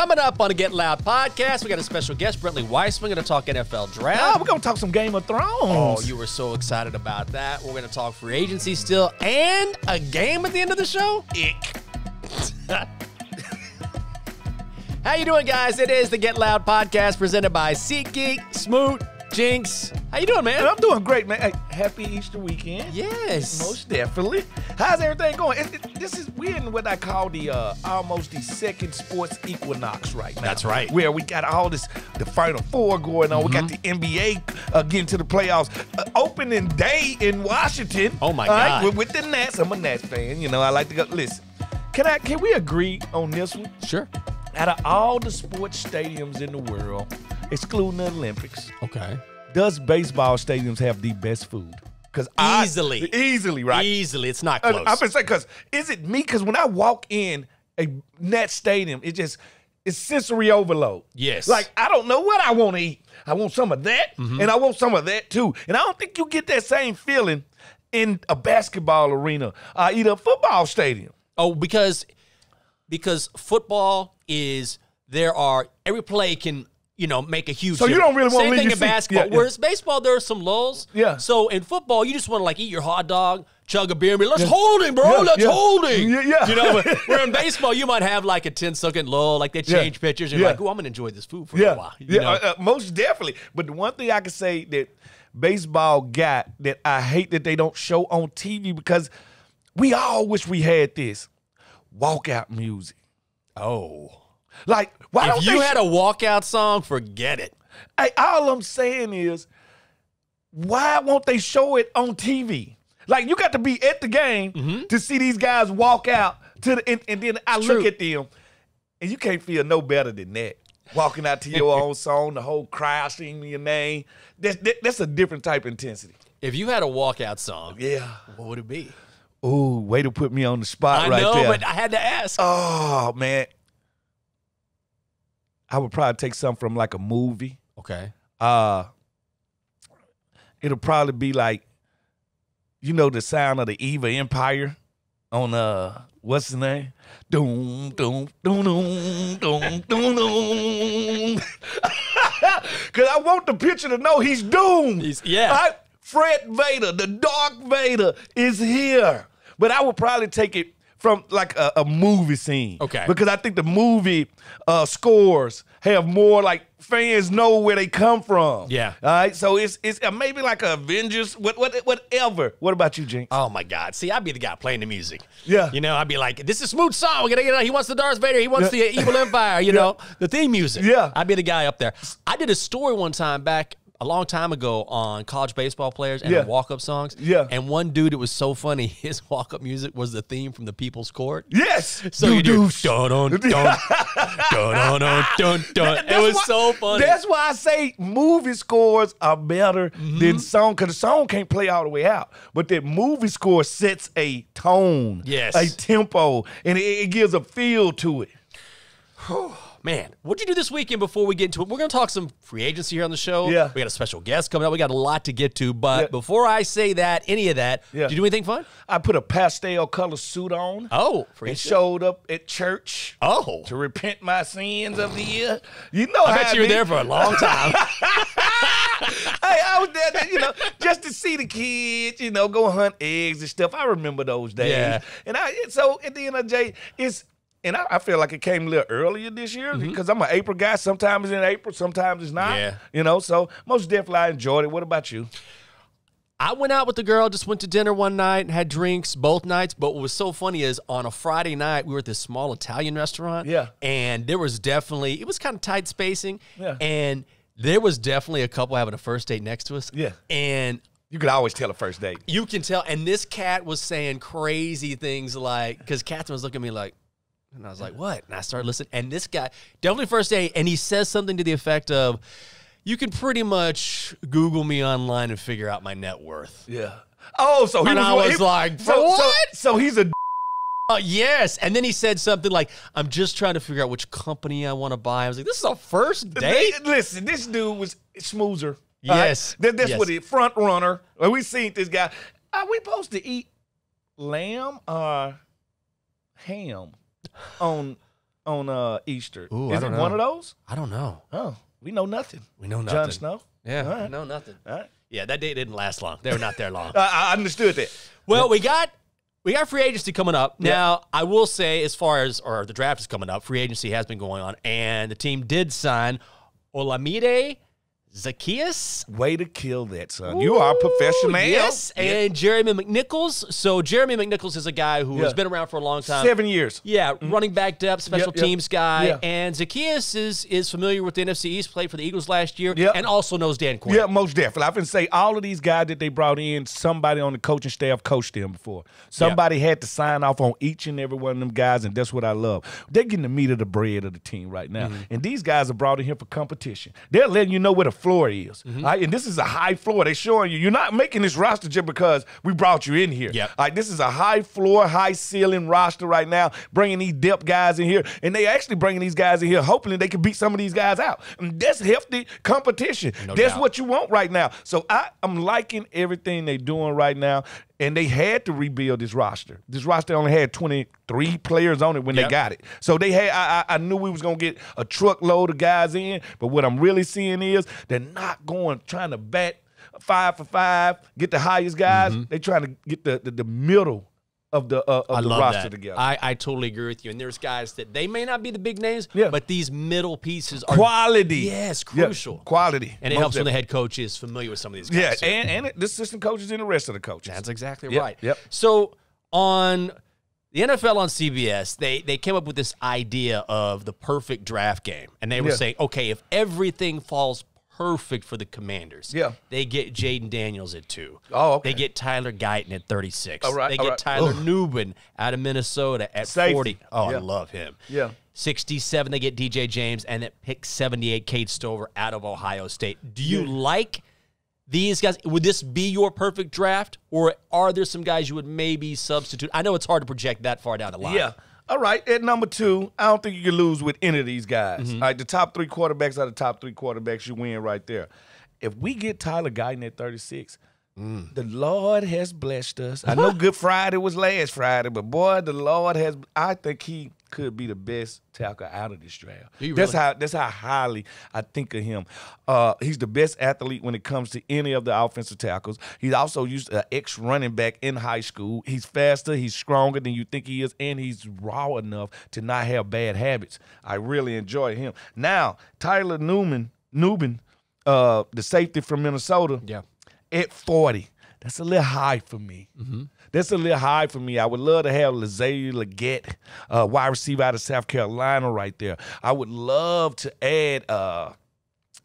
Coming up on a Get Loud podcast, we got a special guest, Brentley Weissman, We're going to talk NFL draft. Oh, we're gonna talk some Game of Thrones. Oh, you were so excited about that. We're going to talk free agency still and a game at the end of the show. Ick. How you doing, guys? It is the Get Loud podcast presented by SeatGeek, Smoot, Jenks. How you doing, man? I'm doing great, man. Hey, happy Easter weekend. Yes. Most definitely. How's everything going? It, it- this is we're in what I call the uh, almost the second sports equinox right now. That's right. Where we got all this the Final Four going on. We got the NBA uh, getting to the playoffs. Uh, opening day in Washington. Oh, my all right, God. with, with the Nats. I'm a Nats fan. You know, I like to go. Listen, can I? Can we agree on this one? Sure. Out of all the sports stadiums in the world, excluding the Olympics, Okay. does baseball stadiums have the best food? Because Easily. easily, right? Easily. It's not Uh, close. I'm gonna say, because is it me? Because when I walk in a net stadium, it just it's sensory overload. Yes. Like I don't know what I want to eat. I want some of that, Mm-hmm. and I want some of that too. And I don't think you get that same feeling in a basketball arena, uh, either a football stadium. Oh, because because football is there are every play can you know make a huge. So you don't really wanna Same leave thing in seat. basketball. Yeah, yeah. Whereas baseball, there are some lulls. Yeah. So in football, you just want to like eat your hot dog, chug a beer, and be let's hold him, bro. Yeah, let's yeah. hold him. Yeah, yeah. You know, where in baseball, you might have like a 10 second lull, like they Yeah. change pitchers, and you're like, oh, I'm gonna enjoy this food for Yeah, a while. You yeah, uh, uh, most definitely. But the one thing I can say that baseball got that I hate that they don't show on TV because we all wish we had this walkout music. oh. Like, why don't you had a walkout song, forget it. Hey, all I'm saying is, why won't they show it on TV? Like you got to be at the game mm-hmm. to see these guys walk out to the, and, and then I It's look true. at them, and you can't feel no better than that. Walking out to your own song, the whole crowd singing your name. That's that, that's a different type of intensity. If you had a walkout song, Yeah. what would it be? Ooh, way to put me on the spot I right know, there. but I had to ask. oh man, I would probably take something from like a movie. okay. uh it'll probably be like you know the sound of the Evil Empire on uh what's the name? Doom doom doom doom doom doom doom. Cause I want the picture to know he's doomed. He's- yeah. I- Fred Vader, the Darth Vader, is here. But I would probably take it from like a, a movie scene. Okay. Because I think the movie uh, scores have more like fans know where they come from. Yeah. All right. So it's it's uh, maybe like a Avengers, what what whatever. What about you, Jenks? Oh my God! See, I'd be the guy playing the music. Yeah. you know, I'd be like, "This is Smoot's song. We're gonna get it. He wants the Darth Vader. He wants the Evil Empire. You know, the theme music. Yeah. I'd be the guy up there. I did a story one time back a long time ago on college baseball players and Yeah. walk-up songs. Yeah. and one dude, it was so funny. His walk-up music was the theme from the People's Court. Yes. So you do dun dun dun dun dun dun dun. It was why- so funny. That's why I say movie scores are better Mm-hmm. than song because the song can't play all the way out. But that movie score sets a tone, Yes. a tempo, and it, it gives a feel to it. Man, what'd you do this weekend before we get into it? We're going to talk some free agency here on the show. Yeah. We got a special guest coming up. We got a lot to get to. But Yeah. before I say that, any of that, Yeah. did you do anything fun? I put a pastel color suit on Oh, free and shit. showed up at church Oh. to repent my sins of the year. You know I bet you were there for a long time. hey, I was there, you know, just to see the kids, you know, go hunt eggs and stuff. I remember those days. Yeah. And I, so at the end of the day, it's, and I, I feel like it came a little earlier this year because I'm an April guy. Sometimes it's in April, sometimes it's not. Mm-hmm. Yeah. You know, so most definitely I enjoyed it. What about you? I went out with the girl, just went to dinner one night and had drinks both nights. But what was so funny is on a Friday night, we were at this small Italian restaurant. Yeah. And there was definitely, it was kind of tight spacing. Yeah. And there was definitely a couple having a first date next to us. Yeah. And You could always tell a first date. You can tell. And this cat was saying crazy things like, because Catherine was looking at me like, and I was like, what? And I started listening. And this guy, definitely first date, and he says something to the effect of, you can pretty much Google me online and figure out my net worth. Yeah. Oh, so he And was, I was he- like, so, "For so- what?" So, he's a Uh, yes. And then he said something like, I'm just trying to figure out which company I want to buy. I was like, this is a first date? Listen, this dude was smoother. Yes. That, that's Yes. what it front runner. Well, we seen this guy. Are we supposed to eat lamb or ham on on uh, Easter? Ooh, Is it don't one of those? I don't know. Oh, we know nothing. We know Jon nothing. Snow. Yeah, All right. no nothing. All right. Yeah, that day didn't last long. They were not there long. I, I understood that. Well, we got we got free agency coming up. Yeah. Now, I will say, as far as or the draft is coming up, free agency has been going on, and the team did sign Olamide Zaccheaus. Way to kill that, son. you are a professional. Yes, and Jeremy McNichols. So Jeremy McNichols is a guy who has been around for a long time. Seven years. Yeah, running back depth, special Yep, yep. teams guy, Yeah. and Zaccheaus is is familiar with the NFC East. Played for the Eagles last year, Yep. and also knows Dan Quinn. Yeah, most definitely. I can say all of these guys that they brought in, somebody on the coaching staff coached them before. Somebody had to sign off on each and every one of them guys, and that's what I love. They're getting the meat of the bread of the team right now. Mm-hmm. And these guys are brought in here for competition. They're letting you know where the floor is. Mm-hmm. right? And this is a high floor. They're showing you you're not making this roster just because we brought you in here. Yep. Right, this is a high floor, high ceiling roster right now, bringing these depth guys in here. And they actually bringing these guys in here, hoping they can beat some of these guys out. And that's hefty competition. No that's doubt. what you want right now. So I, I'm liking everything they're doing right now. And they had to rebuild this roster. This roster only had 23 players on it when Yep. they got it. So they had I, I I knew we was gonna get a truckload of guys in, but what I'm really seeing is they're not going trying to bat five for five, get the highest guys. Mm-hmm. They trying to get the, the, the middle of the uh, of I the roster that. together. I, I totally agree with you. And there's guys that they may not be the big names, Yeah. but these middle pieces are quality. Yes, Yeah, crucial. quality. And it Most helps when the head coach is familiar with some of these guys. Yeah, too. and, and it, the assistant coaches and the rest of the coaches. That's exactly Yep, right. yep. So on the NFL on CBS, they they came up with this idea of the perfect draft game, and they were Yeah. saying, okay, if everything falls perfect for the Commanders, Yeah. they get Jayden Daniels at two. Oh, okay. They get Tyler Guyton at thirty six. All right, They all get right. Tyler Ugh. Nubin out of Minnesota at Safety. forty. Oh, I love him. Yeah. 67, they get DJ James, and at pick 78, Cade Stover out of Ohio State. Do you like these guys? Would this be your perfect draft, or are there some guys you would maybe substitute? I know it's hard to project that far down the line. Yeah. All right. At number two, I don't think you can lose with any of these guys. Mm-hmm. All right. The top three quarterbacks are the top three quarterbacks. You win right there. If we get Tyler Guyton at 36, Mm. the Lord has blessed us. I know Good Friday was last Friday, but boy, the Lord has. I think he could be the best tackle out of this draft. Do you That's how. That's how highly I think of him. Uh, he's the best athlete when it comes to any of the offensive tackles. He's also used an ex running back in high school. He's faster. He's stronger than you think he is, and he's raw enough to not have bad habits. I really enjoy him. Now, Tyler Newman, Newman, uh, the safety from Minnesota Yeah. At 40. That's a little high for me. That's a little high for me. I would love to have Lazare Legette, uh, wide receiver out of South Carolina, right there. I would love to add uh,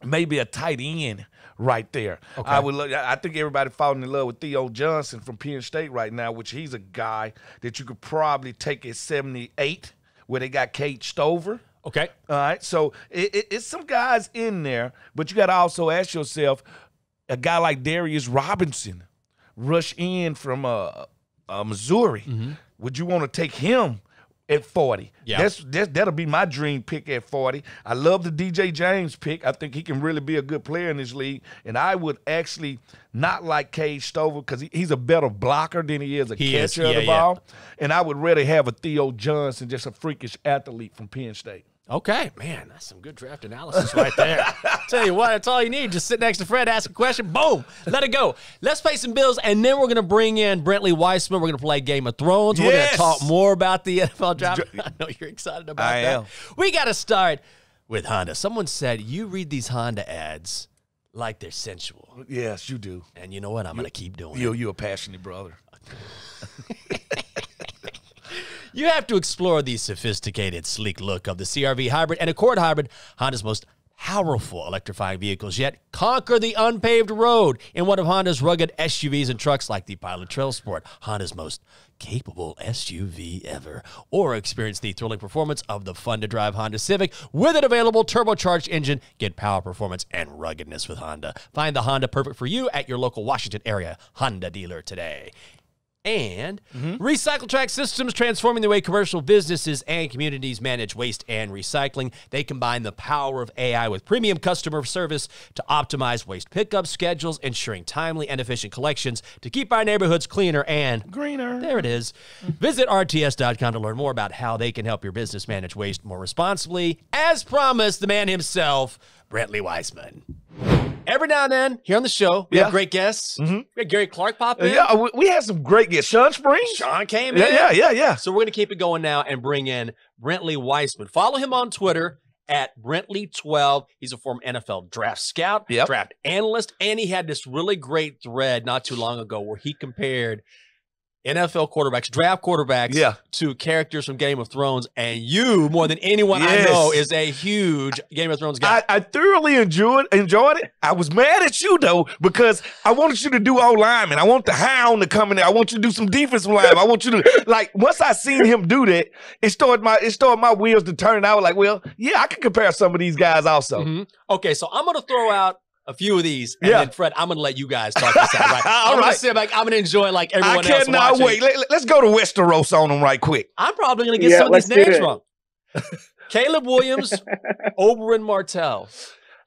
maybe a tight end right there. I would. Love, I think everybody falling in love with Theo Johnson from Penn State right now, which he's a guy that you could probably take at 78, where they got Cade Stover. Okay. All right, so it, it, it's some guys in there, but you got to also ask yourself, a guy like Darius Robinson, rush in from uh, uh Missouri, would you want to take him at forty? Yeah. that's, that's that'll be my dream pick at forty. I love the DJ James pick. I think he can really be a good player in this league, and I would actually not like Cade Stover because he, he's a better blocker than he is a He is, catcher of yeah, the yeah. ball, and I would rather have a Theo Johnson, just a freakish athlete from Penn State. Okay, man, that's some good draft analysis right there. Tell you what, that's all you need. Just sit next to Fred, ask a question, boom, let it go. Let's pay some bills, and then we're gonna bring in Brentley Weissman. We're gonna play Game of Thrones. We're gonna talk more about the NFL draft. I know you're excited about I that. am. We gotta start with Honda. Someone said you read these Honda ads like they're sensual, Yes, you do. and you know what? I'm gonna keep doing it. You you a passionate brother. You have to explore the sophisticated, sleek look of the CR-V Hybrid and Accord Hybrid, Honda's most powerful electrifying vehicles yet. Conquer the unpaved road in one of Honda's rugged SUVs and trucks like the Pilot Trail Sport, Honda's most capable SUV ever. Or experience the thrilling performance of the fun to drive Honda Civic with an available turbocharged engine. Get power, performance, and ruggedness with Honda. Find the Honda perfect for you at your local Washington area Honda dealer today. And mm-hmm. Recycle Track Systems, transforming the way commercial businesses and communities manage waste and recycling. They combine the power of AI with premium customer service to optimize waste pickup schedules, ensuring timely and efficient collections to keep our neighborhoods cleaner and Greener. there it is. Mm-hmm. Visit RTS.com to learn more about how they can help your business manage waste more responsibly. As promised, the man himself, Brentley Weissman. Every now and then, here on the show, we Yeah. have great guests. Mm-hmm. We had Gary Clark pop in. Yeah, we, we had some great guests. Shawn Springs. Shawn came Yeah, in. yeah, yeah, yeah. So we're going to keep it going now and bring in Brentley Weissman. Follow him on Twitter at Brentley12. He's a former NFL draft scout, Yep. draft analyst, and he had this really great thread not too long ago where he compared NFL quarterbacks, draft quarterbacks, Yeah. to characters from Game of Thrones. And you, more than anyone Yes. I know, is a huge Game of Thrones guy. I, I thoroughly enjoyed enjoyed it. I was mad at you though because I wanted you to do O lineman. I want the hound to come in there. I want you to do some defensive line. I want you to like once I seen him do that, it started my it started my wheels to turn. I was like, well, yeah, I can compare some of these guys also. Mhm. Okay, so I'm going to throw out a few of these, and Yeah. then Fred, I'm going to let you guys talk this out. Right? All I'm gonna sit back. I'm going to enjoy like everyone I else cannot watching. wait. Let, us go to Westeros on them right quick. I'm probably going to get Yeah, some of these names it. wrong. Caleb Williams, Oberyn Martell.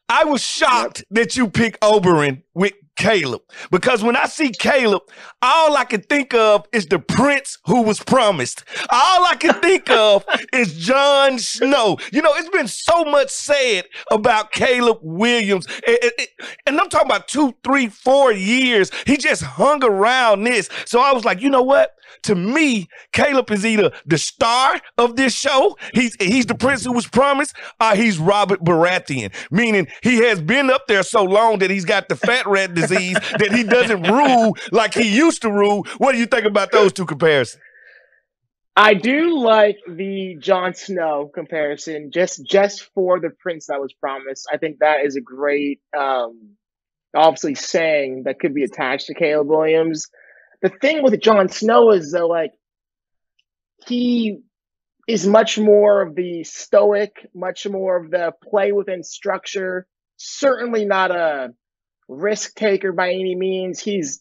I was shocked that you picked Oberyn with Caleb because when I see Caleb, all I can think of is the prince who was promised. All I can think of is Jon Snow. You know, it's been so much said about Caleb Williams, and, and- and I'm talking about two, three, four years. He just hung around this. So I was like, you know what? To me, Caleb is either the star of this show, he's he's the prince who was promised, or he's Robert Baratheon, meaning he has been up there so long that he's got the fat rat disease that he doesn't rule like he used to rule. What do you think about those two comparisons? I do like the Jon Snow comparison, just just for the prince that was promised. I think that is a great, um, obviously saying that could be attached to Caleb Williams. The thing with Jon Snow is though, like he is much more of the stoic, much more of the play within structure. Certainly not a risk taker by any means. He's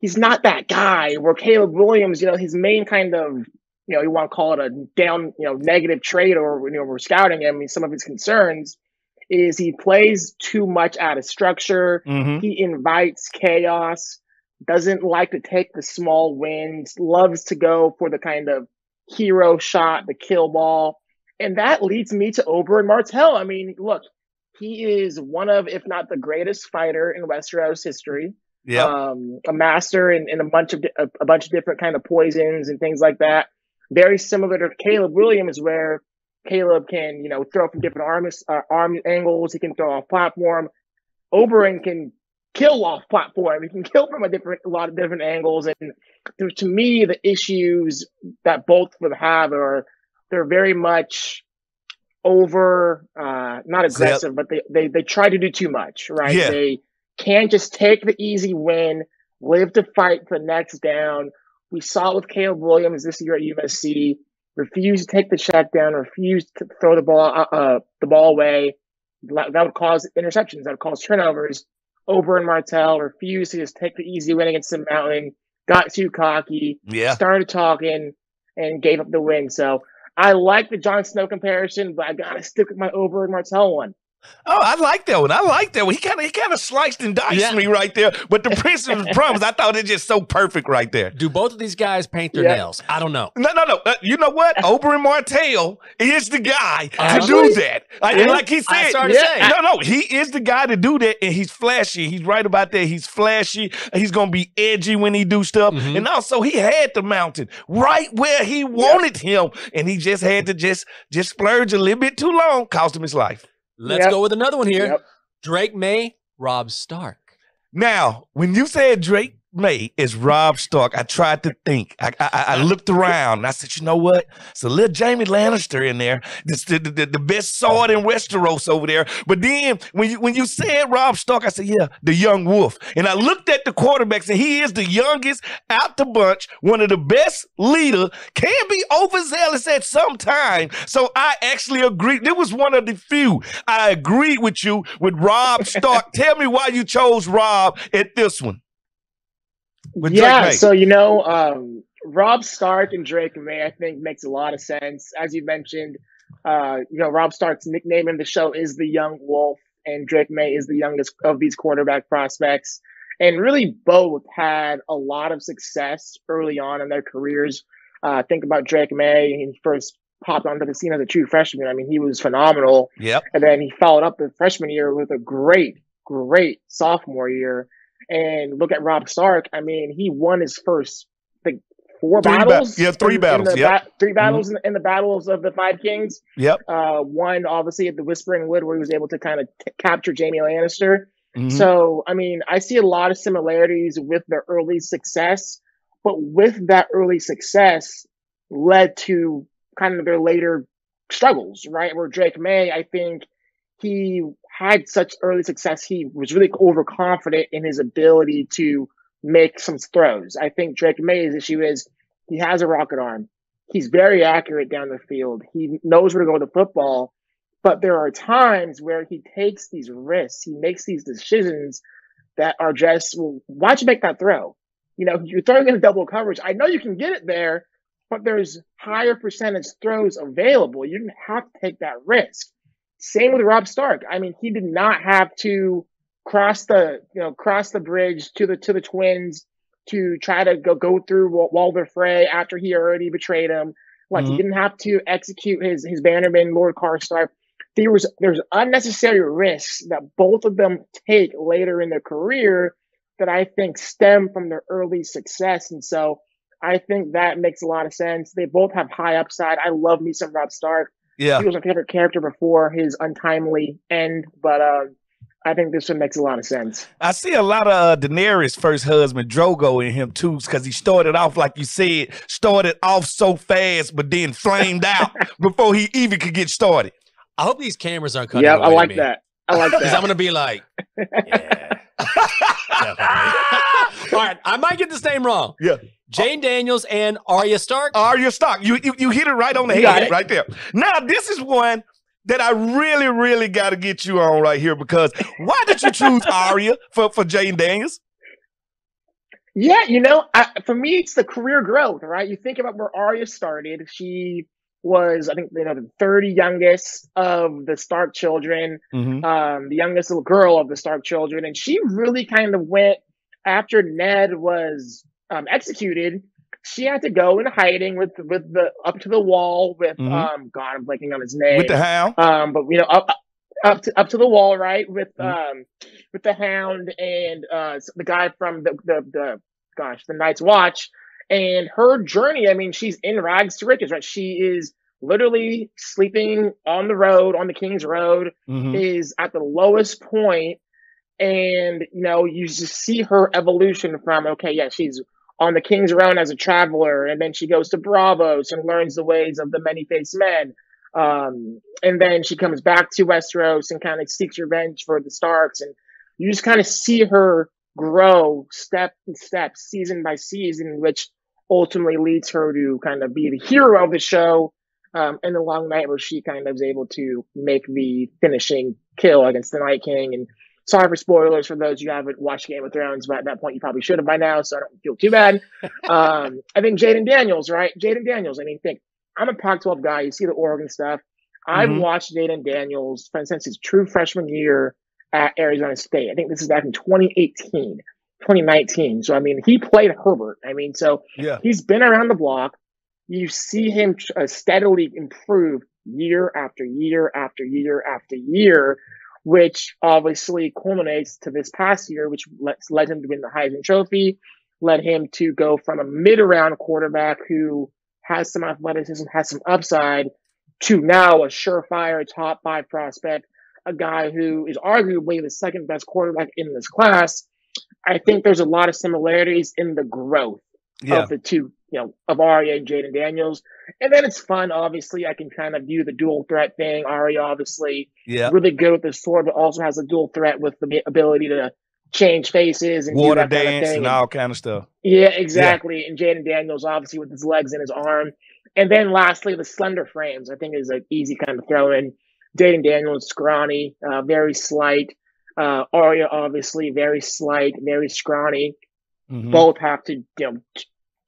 he's not that guy. Where Caleb Williams, you know, his main kind of you know, you want to call it a down, you know, negative trait or, you know, we're scouting him. I mean, some of his concerns is he plays too much out of structure. Mm-hmm. He invites chaos, doesn't like to take the small wins, loves to go for the kind of hero shot, the kill ball. And that leads me to Oberyn Martell. I mean, look, he is one of, if not the greatest fighter in Westeros history Yeah. um, a master in, in a bunch of a, a bunch of different kind of poisons and things like that. Very similar to Caleb Williams, where Caleb can you know throw from different arm uh, arm angles. He can throw off platform. Oberyn can kill off platform. He can kill from a different a lot of different angles. And to, to me, the issues that both of them have are they're very much over uh not aggressive but they, they they try to do too much right Yeah. they can't just take the easy win live to fight the next down we saw it with Caleb Williams this year at USC refused to take the check down refused to throw the ball uh, uh the ball away that that would cause interceptions that would cause turnovers Oberyn Martell refused to just take the easy win against the mountain got too cocky Yeah. started talking and gave up the win. So I like the Jon Snow comparison, but I gotta stick with my Oberyn Martell one. Oh, I like that one. I like that one. He kind of he kind of sliced and diced Yeah. me right there. But the Prince of Promise, I thought it just so perfect right there. Do both of these guys paint their Yeah. nails? I don't know. No, no, no. Uh, you know what? Oberyn Martell is the guy to Actually, do that. Like, yeah. like he I said, started yeah. say. no, no, he is the guy to do that, and he's flashy. He's right about that. He's flashy. He's gonna be edgy when he do stuff, Mhm. and also he had the mountain right where he wanted him, and he just had to just just splurge a little bit too long, cost him his life. Let's Yep. go with another one here. Yep. Drake Maye, Robb Stark. Now, when you said Drake May is Robb Stark, I tried to think. I, I, I- looked around and I said, you know what? It's a little Jaime Lannister in there. It's the, the, the best sword in Westeros over there. But then when you when you said Robb Stark, I said, yeah, the young wolf. And I looked at the quarterbacks and he is the youngest out the bunch, one of the best leader, can be overzealous at some time. So I actually agree. This was one of the few. I agreed with you with Robb Stark. Tell me why you chose Robb at this one. With yeah, so you know, um, Robb Stark and Drake Maye, I think makes a lot of sense. As you mentioned, uh, you know, Robb Stark's nickname in the show is the Young Wolf, and Drake Maye is the youngest of these quarterback prospects. And really, both had a lot of success early on in their careers. Uh, think about Drake Maye. He first popped onto the scene as a true freshman. I mean, he was phenomenal. Yep. And then he followed up the freshman year with a great, great sophomore year. And look at Robb Stark. I mean, he won his first like four Three ba- battles. yeah, three in- battles, the yep. ba- three battles in, in the battles of the Five Kings. Yep. Uh, one obviously at the Whispering Wood, where he was able to kind of t- capture Jaime Lannister. Mhm. So, I mean, I see a lot of similarities with their early success, but with that early success led to kind of their later struggles, right? Where Drake Maye, I think he had such early success, he was really overconfident in his ability to make some throws. I think Drake Maye's issue is he has a rocket arm. He's very accurate down the field. He knows where to go with the football, but there are times where he takes these risks. He makes these decisions that are just, well, why'd you make that throw? You know, you're throwing in a double coverage. I know you can get it there, but there's higher percentage throws available. You didn't have to take that risk. Same with Robb Stark. I mean, he did not have to cross the, you know, cross the bridge to the, to the twins to try to go, go through Wa- Walder Frey after he already betrayed him. Like Mhm. he didn't have to execute his, his Bannerman, Lord Karstark. There was, there's unnecessary risks that both of them take later in their career that I think stem from their early success. And so I think that makes a lot of sense. They both have high upside. I love me some Robb Stark. Yeah. He was my favorite character before his untimely end, but uh, I think this one makes a lot of sense. I see a lot of uh, Daenerys' first husband, Drogo, in him too, because he started off, like you said, started off so fast, but then flamed out before he even could get started. I hope these cameras aren't cutting. Yeah, away I like me. that. I like that. Because I'm gonna be like, yeah. Definitely. All right, I might get this name wrong. Yeah. Jane Daniels and Arya Stark. Arya Stark, you, you you hit it right on the You head, it. right there. Now, this is one that I really, really got to get you on right here because why did you choose Arya for for Jane Daniels? Yeah, you know, I, for me, it's the career growth, right? You think about where Arya started. She was, I think, you know, the 30 youngest of the Stark children, Mm-hmm. um, the youngest little girl of the Stark children. And she really kind of went after Ned was um, executed. She had to go in hiding with with the up to the wall with Mhm. um God I'm blanking on his name With the hound. um, but you know, up up to up to the wall, right? With Mhm. um, with the Hound and uh, the guy from the the the gosh, the Night's Watch, and her journey. I mean, she's in rags to riches, right? She is literally sleeping on the road, on the King's Road, Mhm. is at the lowest point, and you know, you just see her evolution from okay, yeah, she's on the King's Road as a traveler, and then she goes to Braavos and learns the ways of the many-faced men. Um, and then she comes back to Westeros and kind of seeks revenge for the Starks, and you just kind of see her grow step and step, season by season, which ultimately leads her to kind of be the hero of the show. Um, in the long night where she kind of is able to make the finishing kill against the Night King. And sorry for spoilers for those who haven't watched Game of Thrones, but at that point you probably should have by now, so I don't feel too bad. um, I think Jayden Daniels, right? Jayden Daniels. I mean, think I'm a Pac-12 guy. You see the Oregon stuff. I've Mhm. watched Jayden Daniels for instance his true freshman year at Arizona State. I think this is back in 2018, 2019. So I mean, he played Herbert. I mean, so Yeah. he's been around the block. You see him uh, steadily improve year after year after year after year, which obviously culminates to this past year, which led, led him to win the Heisman Trophy, led him to go from a mid-round quarterback who has some athleticism, has some upside, to now a surefire top five prospect, a guy who is arguably the second best quarterback in this class. I think there's a lot of similarities in the growth Yeah. of the two, you know, of Arya and Jayden Daniels. And then it's fun, obviously. I can kind of view the dual threat thing. Arya, obviously, Yeah. really good with the sword, but also has a dual threat with the ability to change faces and do Water that kind of dance and all kind of stuff. Yeah, exactly. And Jayden Daniels, obviously, with his legs and his arm. And then lastly, the slender frames, I think is an easy kind of throw in. Jayden Daniels, scrawny, uh, very slight. Uh, Arya, obviously, very slight, very scrawny. Mhm. Both have to, you know,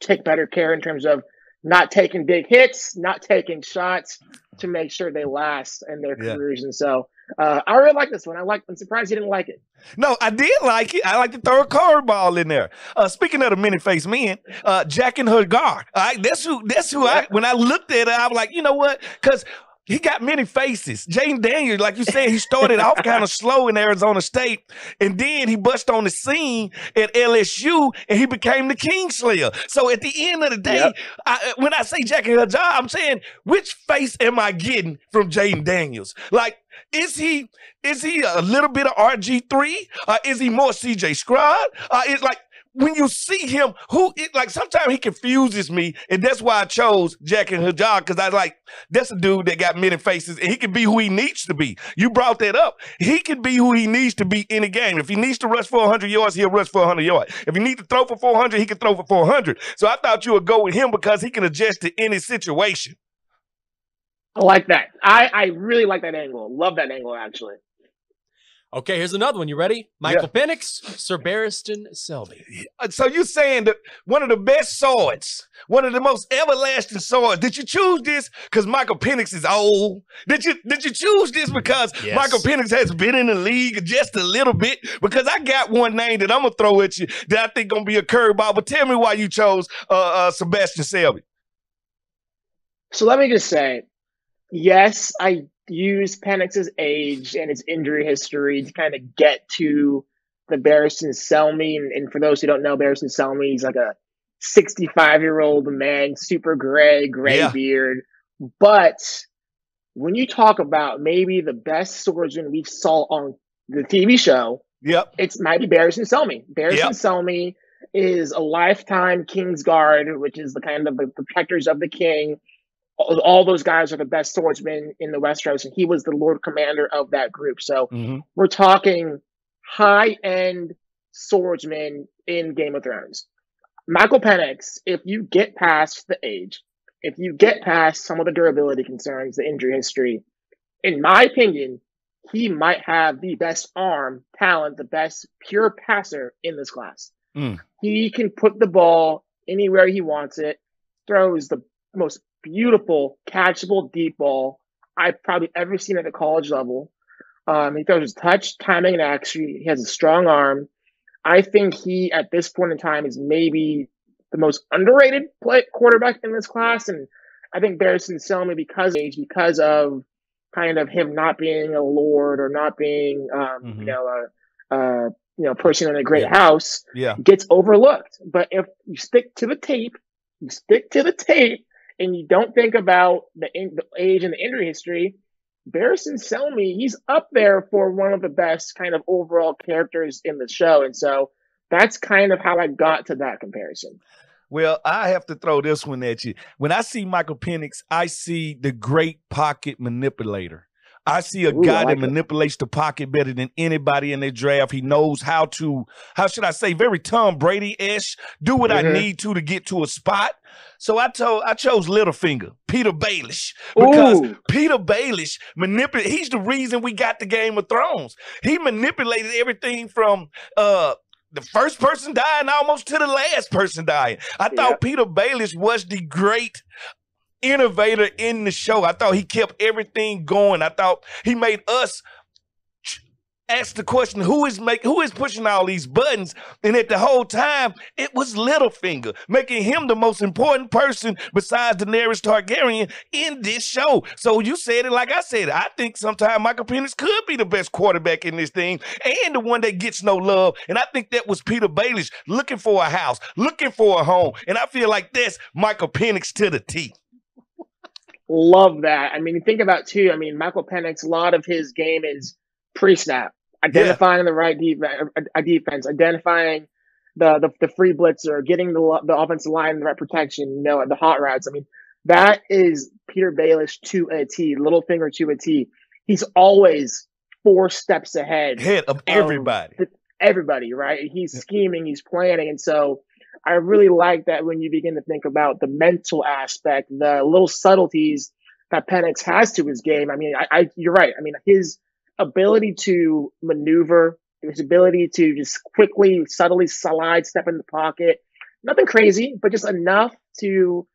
take better care in terms of not taking big hits, not taking shots to make sure they last in their Yeah. careers. And so uh, I really like this one. I like. I'm surprised you didn't like it. No, I did like it. I like to throw a curveball in there. Uh, speaking of the many faced men, uh, Jaqen H'ghar. All right, that's who. That's who. I when I looked at it, I was like, you know what? Because he got many faces. Jayden Daniels, like you said, he started off kind of slow in Arizona State, and then he bust on the scene at LSU, and he became the Kingslayer. So at the end of the day, Yep. I, when I say Jaqen H'ghar, I'm saying which face am I getting from Jayden Daniels? Like, is he is he a little bit of RG3? Uh, is he more CJ Scribe? Uh, it's like when you see him, who it, like sometimes he confuses me, and that's why I chose Jaqen H'ghar because I like that's a dude that got many faces, and he can be who he needs to be. You brought that up. He can be who he needs to be in a game. If he needs to rush for 100 yards, he'll rush for 100 yards. If he needs to throw for 400, he can throw for 400. So I thought you would go with him because he can adjust to any situation. I like that. I I really like that angle. Love that angle actually. Okay, here's another one. You ready? Michael Penix, Sir Barristan Selmy. So you're saying that one of the best swords, one of the most everlasting swords. Did you choose this because Michael Penix is old? Did you did you choose this because Yes. Michael Penix has been in the league just a little bit? Because I got one name that I'm gonna throw at you that I think gonna be a curveball. But tell me why you chose uh, uh, Sebastian Selby. So let me just say, yes, I use Penix's age and his injury history to kind of get to the Barristan Selmy. And, and for those who don't know, Barristan Selmy, he's like a 65 year old man, super gray, gray Yeah. beard. But when you talk about maybe the best swordsman we saw on the TV show, Yep. it's might be Barristan Selmy. Barristan Yep. Selmy is a lifetime King's Guard, which is the kind of the protectors of the king. All, all those guys are the best swordsmen in the Westeros, and he was the Lord Commander of that group. So hmm we're talking high end swordsmen in Game of Thrones. Michael Penix, if you get past the age, if you get past some of the durability concerns, the injury history, in my opinion, he might have the best arm talent, the best pure passer in this class. Mm. He can put the ball anywhere he wants it, throws the most beautiful, catchable deep ball I've probably ever seen at the college level. Um, he throws his touch, timing, and accuracy. He has a strong arm. I think he, at this point in time, is maybe the most underrated play quarterback in this class. And I think Barristan Selmy, because of age, because of kind of him not being a lord or not being, um, Mhm. you know, a, a you know person in a great Yeah. house, Yeah. gets overlooked. But if you stick to the tape, you stick to the tape, and you don't think about the, in, the age and the injury history, Barristan Selmy, he's up there for one of the best kind of overall characters in the show. And so that's kind of how I got to that comparison. Well, I have to throw this one at you. When I see Michael Penix, I see the great pocket manipulator. I see a Ooh, guy I that like it. manipulates the pocket better than anybody in their draft. He knows how to, how should I say, very Tom Brady-ish, do what I Mhm. need to to get to a spot. So I told I chose Littlefinger, Petyr Baelish, because Ooh. Petyr Baelish manipulate. He's the reason we got the Game of Thrones. He manipulated everything from uh the first person dying almost to the last person dying. I thought. Petyr Baelish was the great innovator in the show. I thought he kept everything going. I thought he made us ask the question who is make who is pushing all these buttons and at the whole time it was Littlefinger making him the most important person besides Daenerys Targaryen in this show so you said it like I said. I think sometimes Michael Penix could be the best quarterback in this thing and the one that gets no love and I think that was Petyr Baelish looking for a house looking for a home and I feel like that's Michael Penix to the T Love that. I mean, think about too. I mean, Michael Penix, a lot of his game is pre-snap, identifying the right defense, a defense, identifying the, the the free blitzer, getting the the offensive line the right protection. You know, the hot routes. I mean, that is Petyr Baelish to a T, Littlefinger to a T. He's always four steps ahead head of everybody everybody, right? He's scheming, he's planning. And so I really like that when you begin to think about the mental aspect, the little subtleties that Penix has to his game. I mean, I, I you're right. I mean, his ability to maneuver his ability to just quickly, subtly slide, step in the pocket. Nothing crazy, but just enough to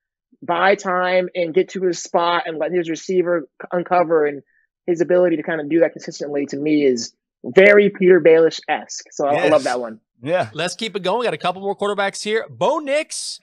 buy time and get to his spot and let his receiver uncover. And his ability to kind of do that consistently to me is very Petyr Baelish esque. So yes. I, I love that one. Yeah. Let's keep it going. Got a couple more quarterbacks here. Bo Nix,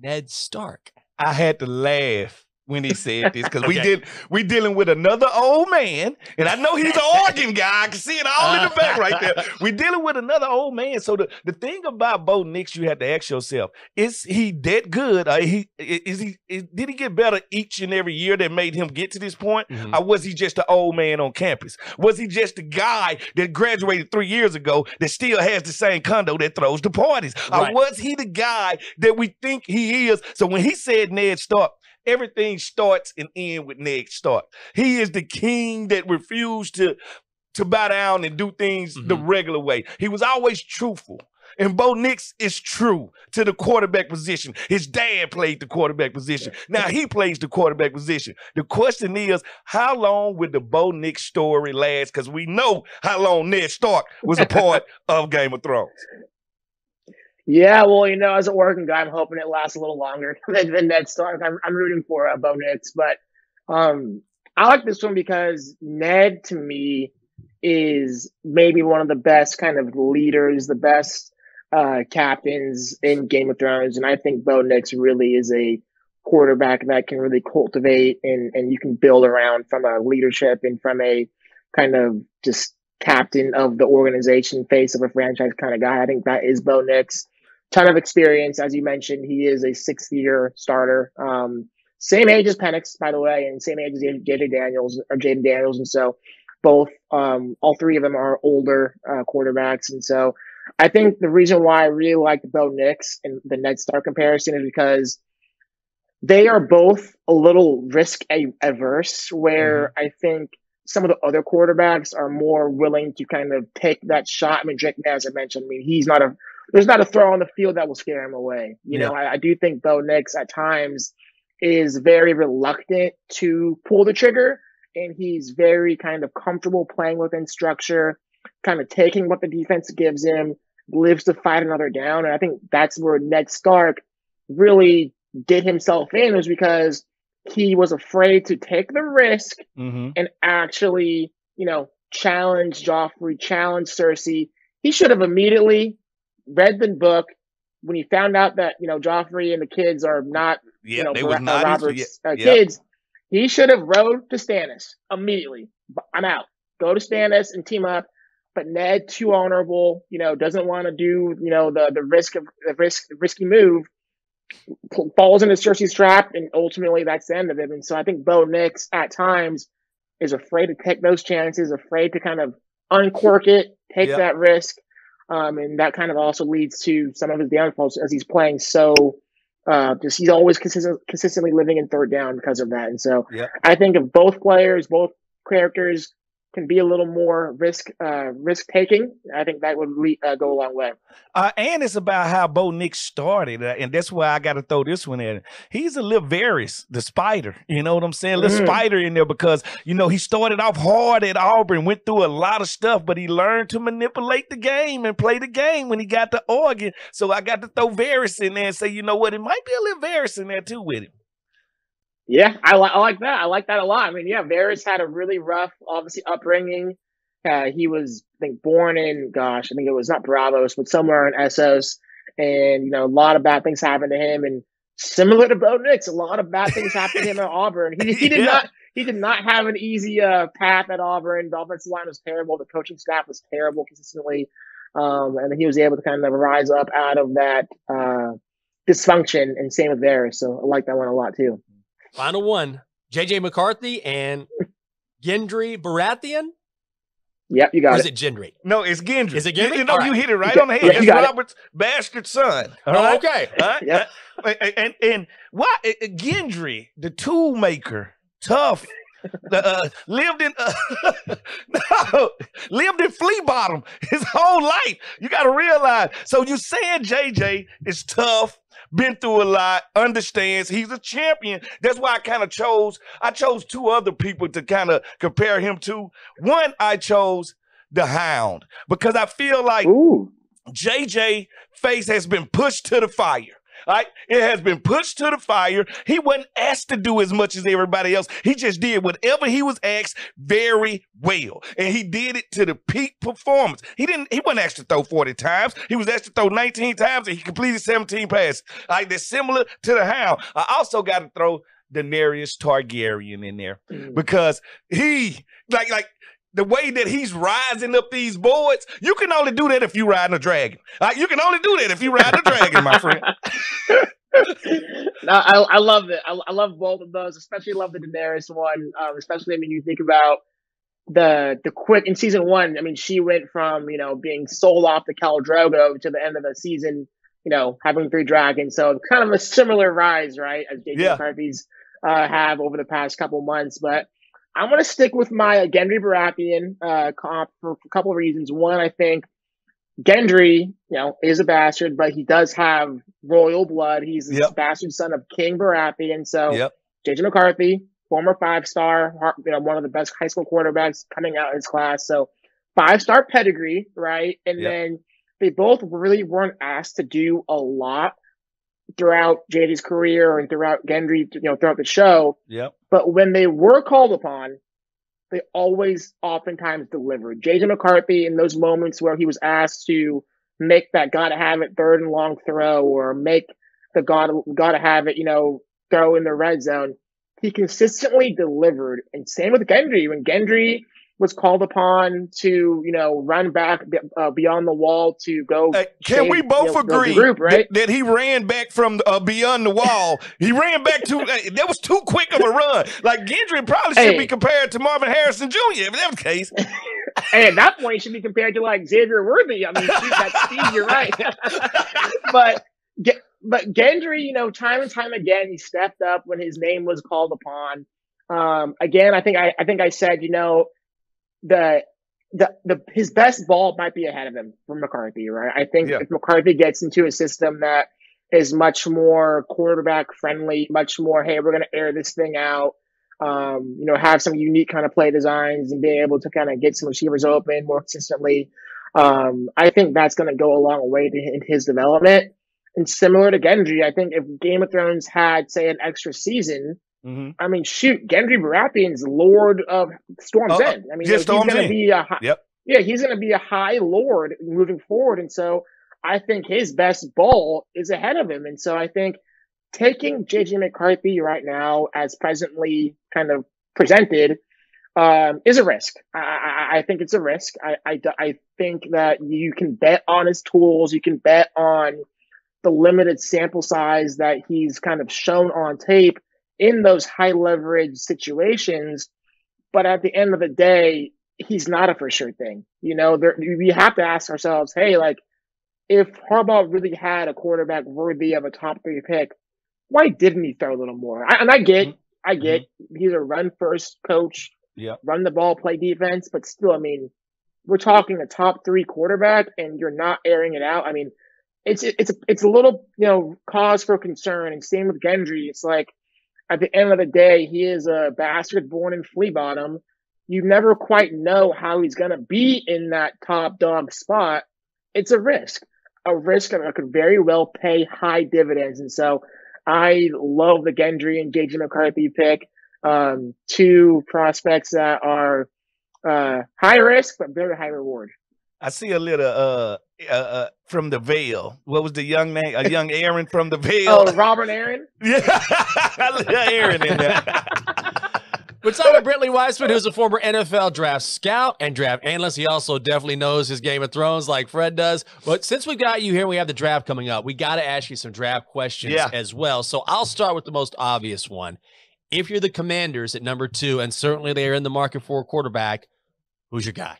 Ned Stark. I had to laugh when he said this because okay. we did we dealing with another old man, and I know he's an Oregon guy. I can see it all in the back right there. We dealing with another old man. So the, the thing about Bo Nix, you have to ask yourself: Is he that good? Or he is he? Is, did he get better each and every year that made him get to this point, mm-hmm. or was he just an old man on campus? Was he just a guy that graduated three years ago that still has the same condo that throws the parties, right. or was he the guy that we think he is? So when he said Ned Stark, Everything starts and ends with Ned Stark. He is the king that refused to to bow down and do things mm-hmm. the regular way. He was always truthful. And Bo Nix is true to the quarterback position. His dad played the quarterback position. Now he plays the quarterback position. The question is, how long will the Bo Nix story last? Because we know how long Ned Stark was a part of Game of Thrones. Yeah, well, you know, as an Oregon guy, I'm hoping it lasts a little longer than, than Ned Stark. I'm, I'm rooting for uh, Bo Nix, but um, I like this one because Ned, to me, is maybe one of the best kind of leaders, the best uh, captains in Game of Thrones, and I think Bo Nix really is a quarterback that can really cultivate and and you can build around from a leadership and from a kind of just captain of the organization, face of a franchise kind of guy. I think that is Bo Nix ton of experience. As you mentioned, he is a sixth year starter. Um, same age as Penix, by the way, and same age as JJ Daniels or Jayden Daniels. And so both, um, all three of them are older uh, quarterbacks. And so I think the reason why I really like the Bo Nix and the Ned Stark comparison is because they are both a little risk averse, where mm-hmm. I think some of the other quarterbacks are more willing to kind of take that shot. I mean, Drake, as I mentioned, I mean, he's not a there's not a throw on the field that will scare him away. You yeah. know, I, I, do think Bo Nix at times is very reluctant to pull the trigger, and he's very kind of comfortable playing within structure, kind of taking what the defense gives him, lives to fight another down. And I think that's where Ned Stark really did himself in was because he was afraid to take the risk mm-hmm. and actually, you know, challenge Joffrey, challenge Cersei. He should have immediately read the book when he found out that you know Joffrey and the kids are not yep, you know they Bar- not Robert's uh, yep. kids, he should have rode to Stannis immediately. I'm out. Go to Stannis and team up. But Ned, too honorable, you know, doesn't want to do you know the the risk of the risk the risky move. Falls into Cersei's trap, and ultimately that's the end of it. And so I think Bo Nix at times is afraid to take those chances, afraid to kind of uncork it, take yep. that risk. Um, and that kind of also leads to some of his downfalls as he's playing so uh, just he's always consistent, consistently living in third down because of that. And so yep. I think of both players, both characters can be a little more risk uh, risk taking, I think that would uh, go a long way. Uh, and it's about how Bo Nix started, uh, and that's why I got to throw this one in. He's a little Varys, the spider. You know what I'm saying? A little mm. spider in there because you know he started off hard at Auburn, went through a lot of stuff, but he learned to manipulate the game and play the game when he got to Oregon. So I got to throw Varys in there and say, you know what? It might be a little Varys in there too with him. Yeah, I, li- I like that. I like that a lot. I mean, yeah, Varys had a really rough, obviously, upbringing. Uh, he was, I think, born in, gosh, I think it was not Braavos, but somewhere in Essos. And, you know, a lot of bad things happened to him. And similar to Bo Nix, a lot of bad things happened to him at Auburn. He, he did yeah. not, he did not have an easy uh, path at Auburn. The offensive line was terrible. The coaching staff was terrible consistently. Um, and he was able to kind of rise up out of that uh, dysfunction. And same with Varys. So I like that one a lot too. Final one. JJ McCarthy and Gendry Baratheon. Yep, you got or is it. Gendry? No, it's Gendry. Is it Gendry? You, know, right. you hit it right on the head. it's Robert's it. bastard son. All oh, okay. All right? yep. and, and, and why uh, uh, Gendry, the tool maker, tough, uh, lived in uh, no, lived in flea bottom his whole life. You got to realize. So you saying JJ is tough, been through a lot, understands he's a champion. That's why I kind of chose, I chose two other people to kind of compare him to. One, I chose the Hound because I feel like Ooh. JJ face has been pushed to the fire. Right? It has been pushed to the fire. He wasn't asked to do as much as everybody else. He just did whatever he was asked very well. And he did it to the peak performance. He didn't he wasn't asked to throw 40 times. He was asked to throw 19 times and he completed 17 passes. Like they're similar to the hound. I also got to throw Daenerys Targaryen in there Mm. because he like like the way that he's rising up these boards, you can only do that if you riding a dragon. Like you can only do that if you ride a dragon, my friend. no, I, I love it. I, I love both of those, especially love the Daenerys one. Um, especially, I mean, you think about the the quick in season one. I mean, she went from you know being sold off to Khal Drogo to the end of the season, you know, having three dragons. So kind of a similar rise, right, as JJ Yeah. McCarthy's uh, have over the past couple months. But I'm gonna stick with my uh, Gendry Baratheon uh, comp for a couple of reasons. One, I think Gendry, you know, is a bastard, but he does have royal blood. He's the Yep. bastard son of King Baratheon. So Yep. JJ McCarthy, former five star, you know, one of the best high school quarterbacks coming out of his class. So five star pedigree, right? And Yep. then they both really weren't asked to do a lot throughout JD's career and throughout Gendry, you know, throughout the show. Yep. But when they were called upon, they always oftentimes delivered. JJ McCarthy in those moments where he was asked to make that gotta have it third and long throw or make the gotta gotta have it, you know, throw in the red zone, he consistently delivered. And same with Gendry. When Gendry was called upon to, you know, run back uh, beyond the wall to go. Hey, can save, we both you know, agree group, right? that, that he ran back from uh, beyond the wall? he ran back to uh, that was too quick of a run. Like Gendry probably should Hey. be compared to Marvin Harrison Jr. If that was the case, And at that point, he should be compared to like Xavier Worthy. I mean, shoot, that speed, you're right. but but Gendry, you know, time and time again, he stepped up when his name was called upon. Um, again, I think I, I think I said, you know, the the the his best ball might be ahead of him from McCarthy, right? I think Yeah. if McCarthy gets into a system that is much more quarterback friendly, much more, hey, we're gonna air this thing out. Um, you know, have some unique kind of play designs and being able to kind of get some receivers open more consistently. Um, I think that's going to go a long way to in his development. And similar to Gendry, I think if Game of Thrones had, say, an extra season, mm-hmm. I mean, shoot, Gendry Baratheon's Lord of Storm's End. I mean, yeah, he's going to be a high, Yep. yeah, he's going to be a high Lord moving forward, and so I think his best ball is ahead of him, and so I think taking JJ McCarthy right now as presently kind of presented um, is a risk. I, I, I think it's a risk. I, I, I think that you can bet on his tools. You can bet on the limited sample size that he's kind of shown on tape in those high leverage situations. But at the end of the day, he's not a for sure thing. You know, there, we have to ask ourselves, hey, like, if Harbaugh really had a quarterback worthy of a top three pick, why didn't he throw a little more? I, and I get, mm-hmm. I get, mm-hmm. he's a run first coach, Yep. run the ball, play defense, but still, I mean, we're talking a top three quarterback, and you're not airing it out. I mean, it's it's it's a little you know cause for concern. And same with Gendry. It's like at the end of the day, he is a bastard born in flea bottom. You never quite know how he's gonna be in that top dog spot. It's a risk, a risk that could very well pay high dividends. And so, I love the Gendry and JJ McCarthy pick. Um, two prospects that are uh, high risk but very high reward. I see a little uh, uh, uh from the Veil. What was the young name? A young Arryn from the Veil. Oh, Robert Arryn. yeah, Arryn in there. We're talking with Brentley Weissman, who's a former NFL draft scout and draft analyst. He also definitely knows his Game of Thrones like Fred does. But since we've got you here, we have the draft coming up. We got to ask you some draft questions Yeah. as well. So I'll start with the most obvious one. If you're the Commanders at number two, and certainly they are in the market for a quarterback, who's your guy?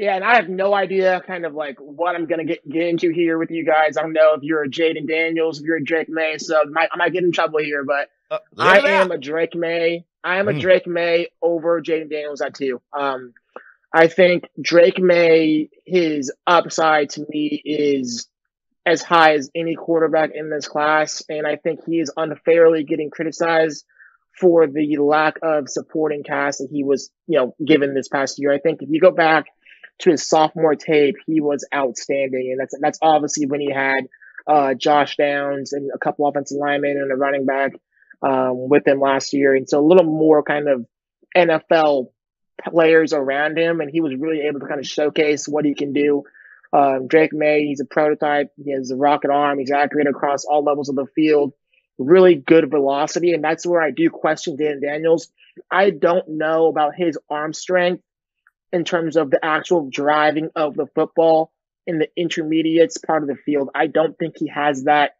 Yeah, and I have no idea kind of like what I'm gonna get get into here with you guys. I don't know if you're a Jayden Daniels, if you're a Drake Maye, so I might, I might get in trouble here, but Uh, I am out. a Drake Maye. I am a Mm. Drake Maye over Jayden Daniels at two. Um, I think Drake Maye, his upside to me is as high as any quarterback in this class, and I think he is unfairly getting criticized for the lack of supporting cast that he was, you know, given this past year. I think if you go back to his sophomore tape, he was outstanding, and that's that's obviously when he had uh, Josh Downs and a couple offensive linemen and a running back um, with him last year, and so a little more kind of NFL players around him, and he was really able to kind of showcase what he can do. Um, Drake Maye, he's a prototype. He has a rocket arm. He's accurate across all levels of the field. Really good velocity, and that's where I do question Dan Daniels. I don't know about his arm strength in terms of the actual driving of the football in the intermediates part of the field. I don't think he has that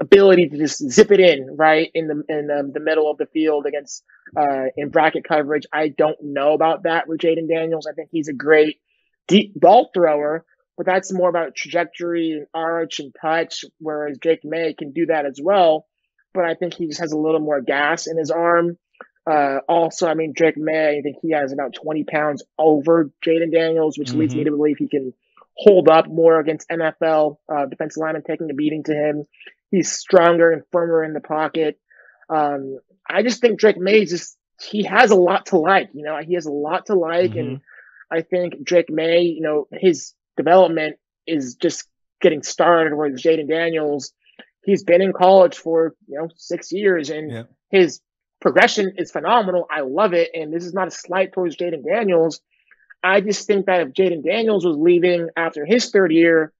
ability to just zip it in right in the in the, the middle of the field against uh, in bracket coverage. I don't know about that with Jayden Daniels. I think he's a great deep ball thrower, but that's more about trajectory and arch and touch. Whereas Drake Maye can do that as well, but I think he just has a little more gas in his arm. Uh, also, I mean, Drake Maye, I think he has about 20 pounds over Jayden Daniels, which mm-hmm. leads me mm-hmm. to believe he can hold up more against NFL uh, defensive linemen taking a beating to him. He's stronger and firmer in the pocket. Um, I just think Drake Maye just he has a lot to like. You know, he has a lot to like, mm-hmm. and I think Drake Maye, you know, his development is just getting started. Whereas Jayden Daniels, he's been in college for you know six years, and yeah. his progression is phenomenal. I love it, and this is not a slight towards Jayden Daniels. I just think that if Jayden Daniels was leaving after his third year,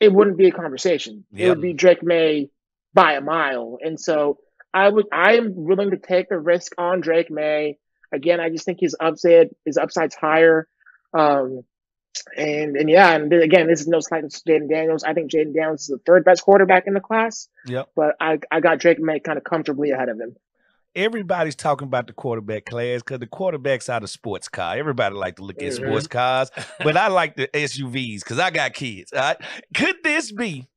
it wouldn't be a conversation. Yep. It would be Drake Maye by a mile. And so I would I am willing to take the risk on Drake Maye. Again, I just think his upside his upside's higher. Um, and and yeah, and again, this is no slight to Jayden Daniels. I think Jayden Daniels is the third best quarterback in the class. Yep. But I I got Drake Maye kind of comfortably ahead of him everybody's talking about the quarterback class because the quarterbacks are the sports car. Everybody like to look at mm-hmm. sports cars, but I like the SUVs because I got kids. All right? Could this be?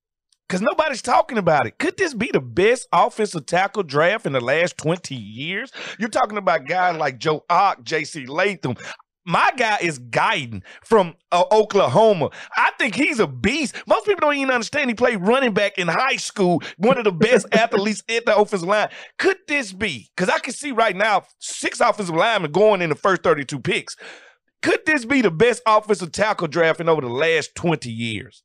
Because nobody's talking about it. Could this be the best offensive tackle draft in the last 20 years? You're talking about guys like Joe Alt, J.C. Latham. My guy is Guyton from uh, Oklahoma. I think he's a beast. Most people don't even understand he played running back in high school, one of the best athletes at the offensive line. Could this be? Because I can see right now six offensive linemen going in the first 32 picks. Could this be the best offensive tackle draft in over the last 20 years?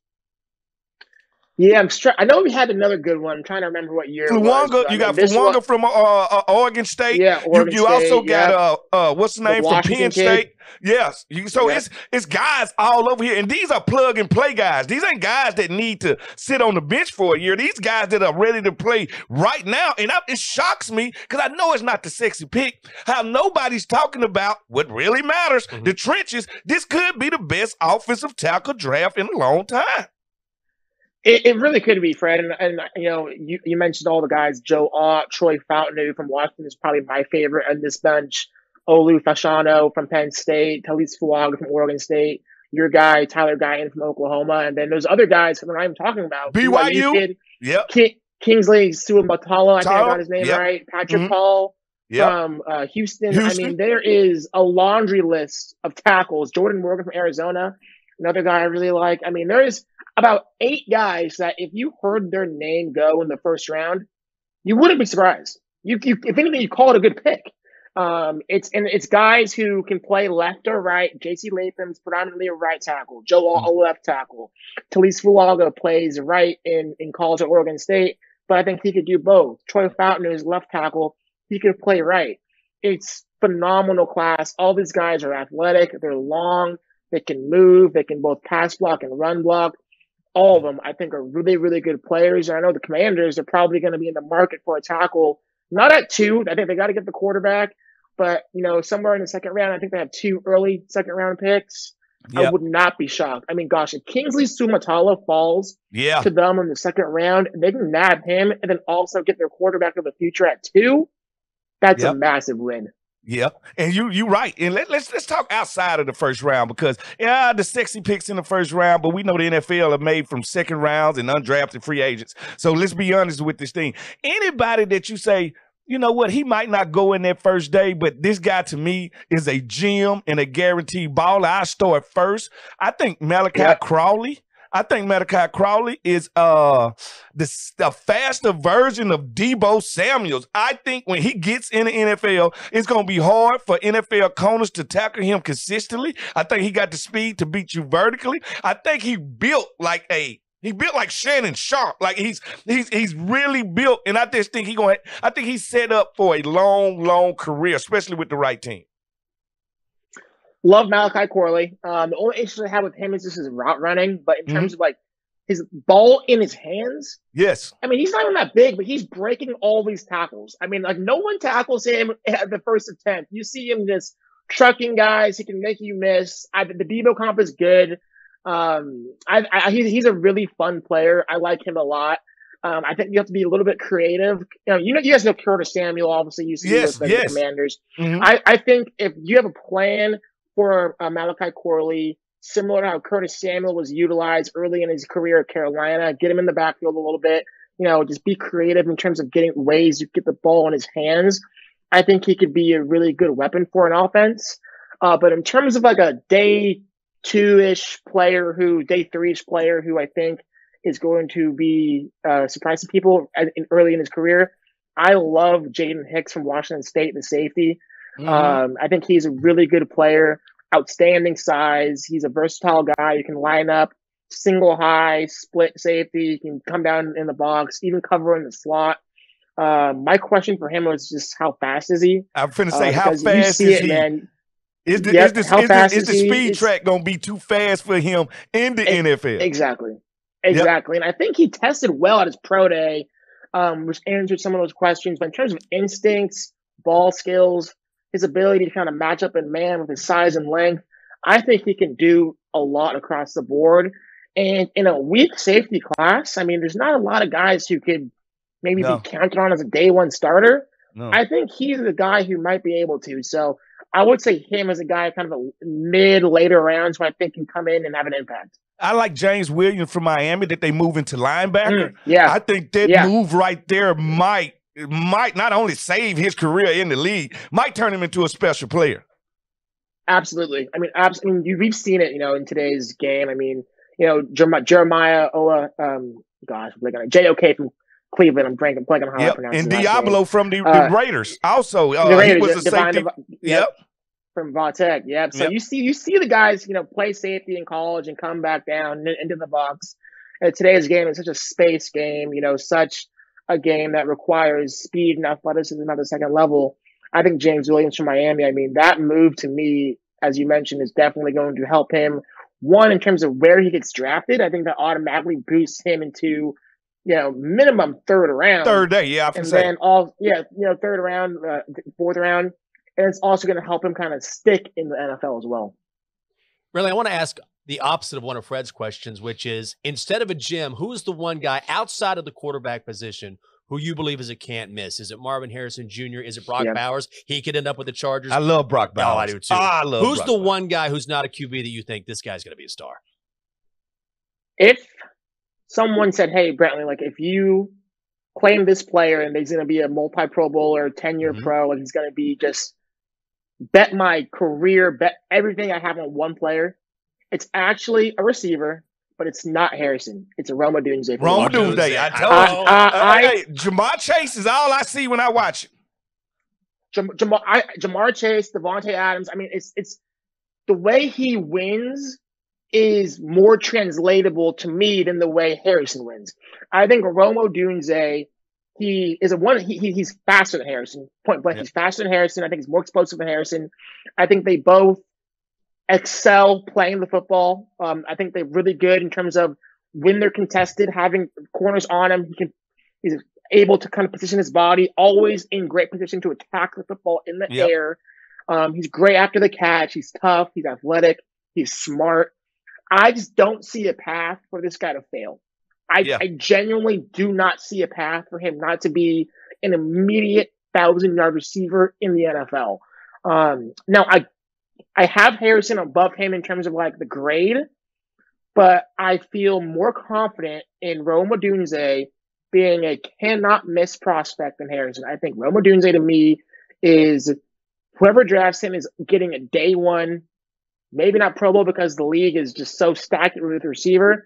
Yeah, I'm str- I know we had another good one. I'm trying to remember what year. Fuaga, you got Fuaga from uh, uh, Oregon State. Yeah, Oregon you, you State, also yeah. got uh, uh, what's the name the from Penn kid. State? Yes. You, so yeah. it's it's guys all over here, and these are plug and play guys. These ain't guys that need to sit on the bench for a year. These guys that are ready to play right now, and I, it shocks me because I know it's not the sexy pick. How nobody's talking about what really matters, mm-hmm. the trenches. This could be the best offensive tackle draft in a long time. It, it, really could be, Fred. And, and, you know, you, you mentioned all the guys, Joe Alt, Troy Fautanu from Washington is probably my favorite on this bench. Olu Fashanu from Penn State, Taliese Fuaga from Oregon State, your guy, Tyler Guyton from Oklahoma. And then those other guys that I'm talking about. BYU. BYU kid, yep. King, Kingsley Suamataia, I think I got his name yep. right. Patrick mm-hmm. Paul yep. from uh, Houston. Houston. I mean, there is a laundry list of tackles. Jordan Morgan from Arizona, another guy I really like. I mean, there is about eight guys that if you heard their name go in the first round, you wouldn't be surprised. You, you if anything, you call it a good pick. Um, it's and it's guys who can play left or right. J.C. Latham's predominantly a right tackle. Joe mm-hmm. a left tackle. Taliese Fuaga plays right in in college at Oregon State, but I think he could do both. Troy Fautanu is left tackle. He could play right. It's phenomenal class. All these guys are athletic. They're long. They can move. They can both pass block and run block all of them, I think, are really, really good players. And I know the Commanders are probably going to be in the market for a tackle, not at two. I think they got to get the quarterback, but you know, somewhere in the second round, I think they have two early second round picks. Yep. I would not be shocked. I mean, gosh, if Kingsley Suamataia falls yeah. to them in the second round, they can nab him and then also get their quarterback of the future at two. That's yep. a massive win. Yep, and you you right. And let, let's let's talk outside of the first round because yeah, the sexy picks in the first round, but we know the NFL are made from second rounds and undrafted free agents. So let's be honest with this thing. Anybody that you say, you know what, he might not go in that first day, but this guy to me is a gem and a guaranteed baller. I start first. I think Malachi Corley I think Malachi Corley is uh the, the faster version of Deebo Samuels. I think when he gets in the NFL, it's gonna be hard for NFL corners to tackle him consistently. I think he got the speed to beat you vertically. I think he built like a he built like Shannon Sharpe. Like he's he's he's really built, and I just think he going. I think he's set up for a long, long career, especially with the right team. Love Malachi Corley. Um, the only issue I have with him is just his route running, but in mm-hmm. terms of like his ball in his hands, yes. I mean, he's not even that big, but he's breaking all these tackles. I mean, like no one tackles him at the first attempt. You see him just trucking guys. He can make you miss. I, the Deebo comp is good. Um, I, I, he's, he's a really fun player. I like him a lot. Um, I think you have to be a little bit creative. You know, you know, you guys know Curtis Samuel. Obviously, you see yes, with yes. the Commanders. Mm-hmm. I, I think if you have a plan for uh, Malachi Corley, similar to how Curtis Samuel was utilized early in his career at Carolina. Get him in the backfield a little bit. You know, just be creative in terms of getting ways to get the ball in his hands. I think he could be a really good weapon for an offense. Uh, but in terms of like a day two ish player who, day three ish player who I think is going to be uh, surprising people early in his career, I love Jaden Hicks from Washington State, the safety. Mm-hmm. Um, I think he's a really good player, outstanding size. He's a versatile guy. You can line up single high, split safety. You can come down in the box, even cover in the slot. Uh, my question for him was just how fast is he? I'm finna say uh, how fast is it, he? Man. Is the, yep, is the, is the, is the speed track going to be too fast for him in the NFL? Exactly. Exactly. Yep. And I think he tested well at his pro day, um, which answered some of those questions. But in terms of instincts, ball skills, his ability to kind of match up in man with his size and length, I think he can do a lot across the board. And in a weak safety class, I mean, there's not a lot of guys who could maybe no. be counted on as a day one starter. No. I think he's the guy who might be able to. So I would say him as a guy kind of a mid later rounds who I think can come in and have an impact. I like James Williams from Miami that they move into linebacker. Mm, yeah. I think that yeah. move right there might might not only save his career in the league, might turn him into a special player. Absolutely. I mean, abs- I mean, you, we've seen it, you know, in today's game. I mean, you know, Jeremiah, Jeremiah Ola, um, gosh, like JOK from Cleveland. I'm blanking, blanking on how yep. I pronounce And Deablo from the, uh, the, Raiders. Also, uh, the Raiders, he was a safety. yep. yep. From Va Tech, yep. So yep. you see, you see the guys, you know, play safety in college and come back down into the box. And today's game is such a space game, you know, such a game that requires speed and athleticism at the second level. I think James Williams from Miami, I mean, that move to me, as you mentioned, is definitely going to help him. One, in terms of where he gets drafted, I think that automatically boosts him into, you know, minimum third round. Third day, yeah. I and then all, yeah, you know, third round, uh, fourth round. And it's also going to help him kind of stick in the NFL as well. Really, I want to ask the opposite of one of Fred's questions, which is instead of a gem, who is the one guy outside of the quarterback position who you believe is a can't miss? Is it Marvin Harrison Jr.? Is it Brock Bowers? He could end up with the Chargers. I love Brock Bowers. Oh, I do too. Oh, I love Who's Brock the Bowers. one guy who's not a QB that you think this guy's going to be a star? If someone said, "Hey, Brentley, like if you claim this player and he's going to be a multi Pro Bowler, ten year mm-hmm. pro, and he's going to be just bet my career, bet everything I have on one player," it's actually a receiver, but it's not Harrison. It's a Rome Odunze. Rome Odunze. I told you. Uh, I, hey, Ja'Marr Chase is all I see when I watch it. Jam- Ja'Marr, I, Ja'Marr Chase, Davante Adams. I mean, it's it's the way he wins is more translatable to me than the way Harrison wins. I think Rome Odunze, he is a one. He, he, he's faster than Harrison. Point blank, he's faster than Harrison. I think he's more explosive than Harrison. I think they both excel playing the football. Um, I think they're really good in terms of when they're contested, having corners on him. He can, he's able to kind of position his body, always in great position to attack the football in the yep. air. Um, he's great after the catch. He's tough. He's athletic. He's smart. I just don't see a path for this guy to fail. I, yeah. I genuinely do not see a path for him not to be an immediate thousand yard receiver in the NFL. Um, now I I have Harrison above him in terms of like the grade, but I feel more confident in Roma Odunze being a cannot miss prospect than Harrison. I think Roma Odunze to me is whoever drafts him is getting a day one, maybe not Pro Bowl because the league is just so stacked with receiver,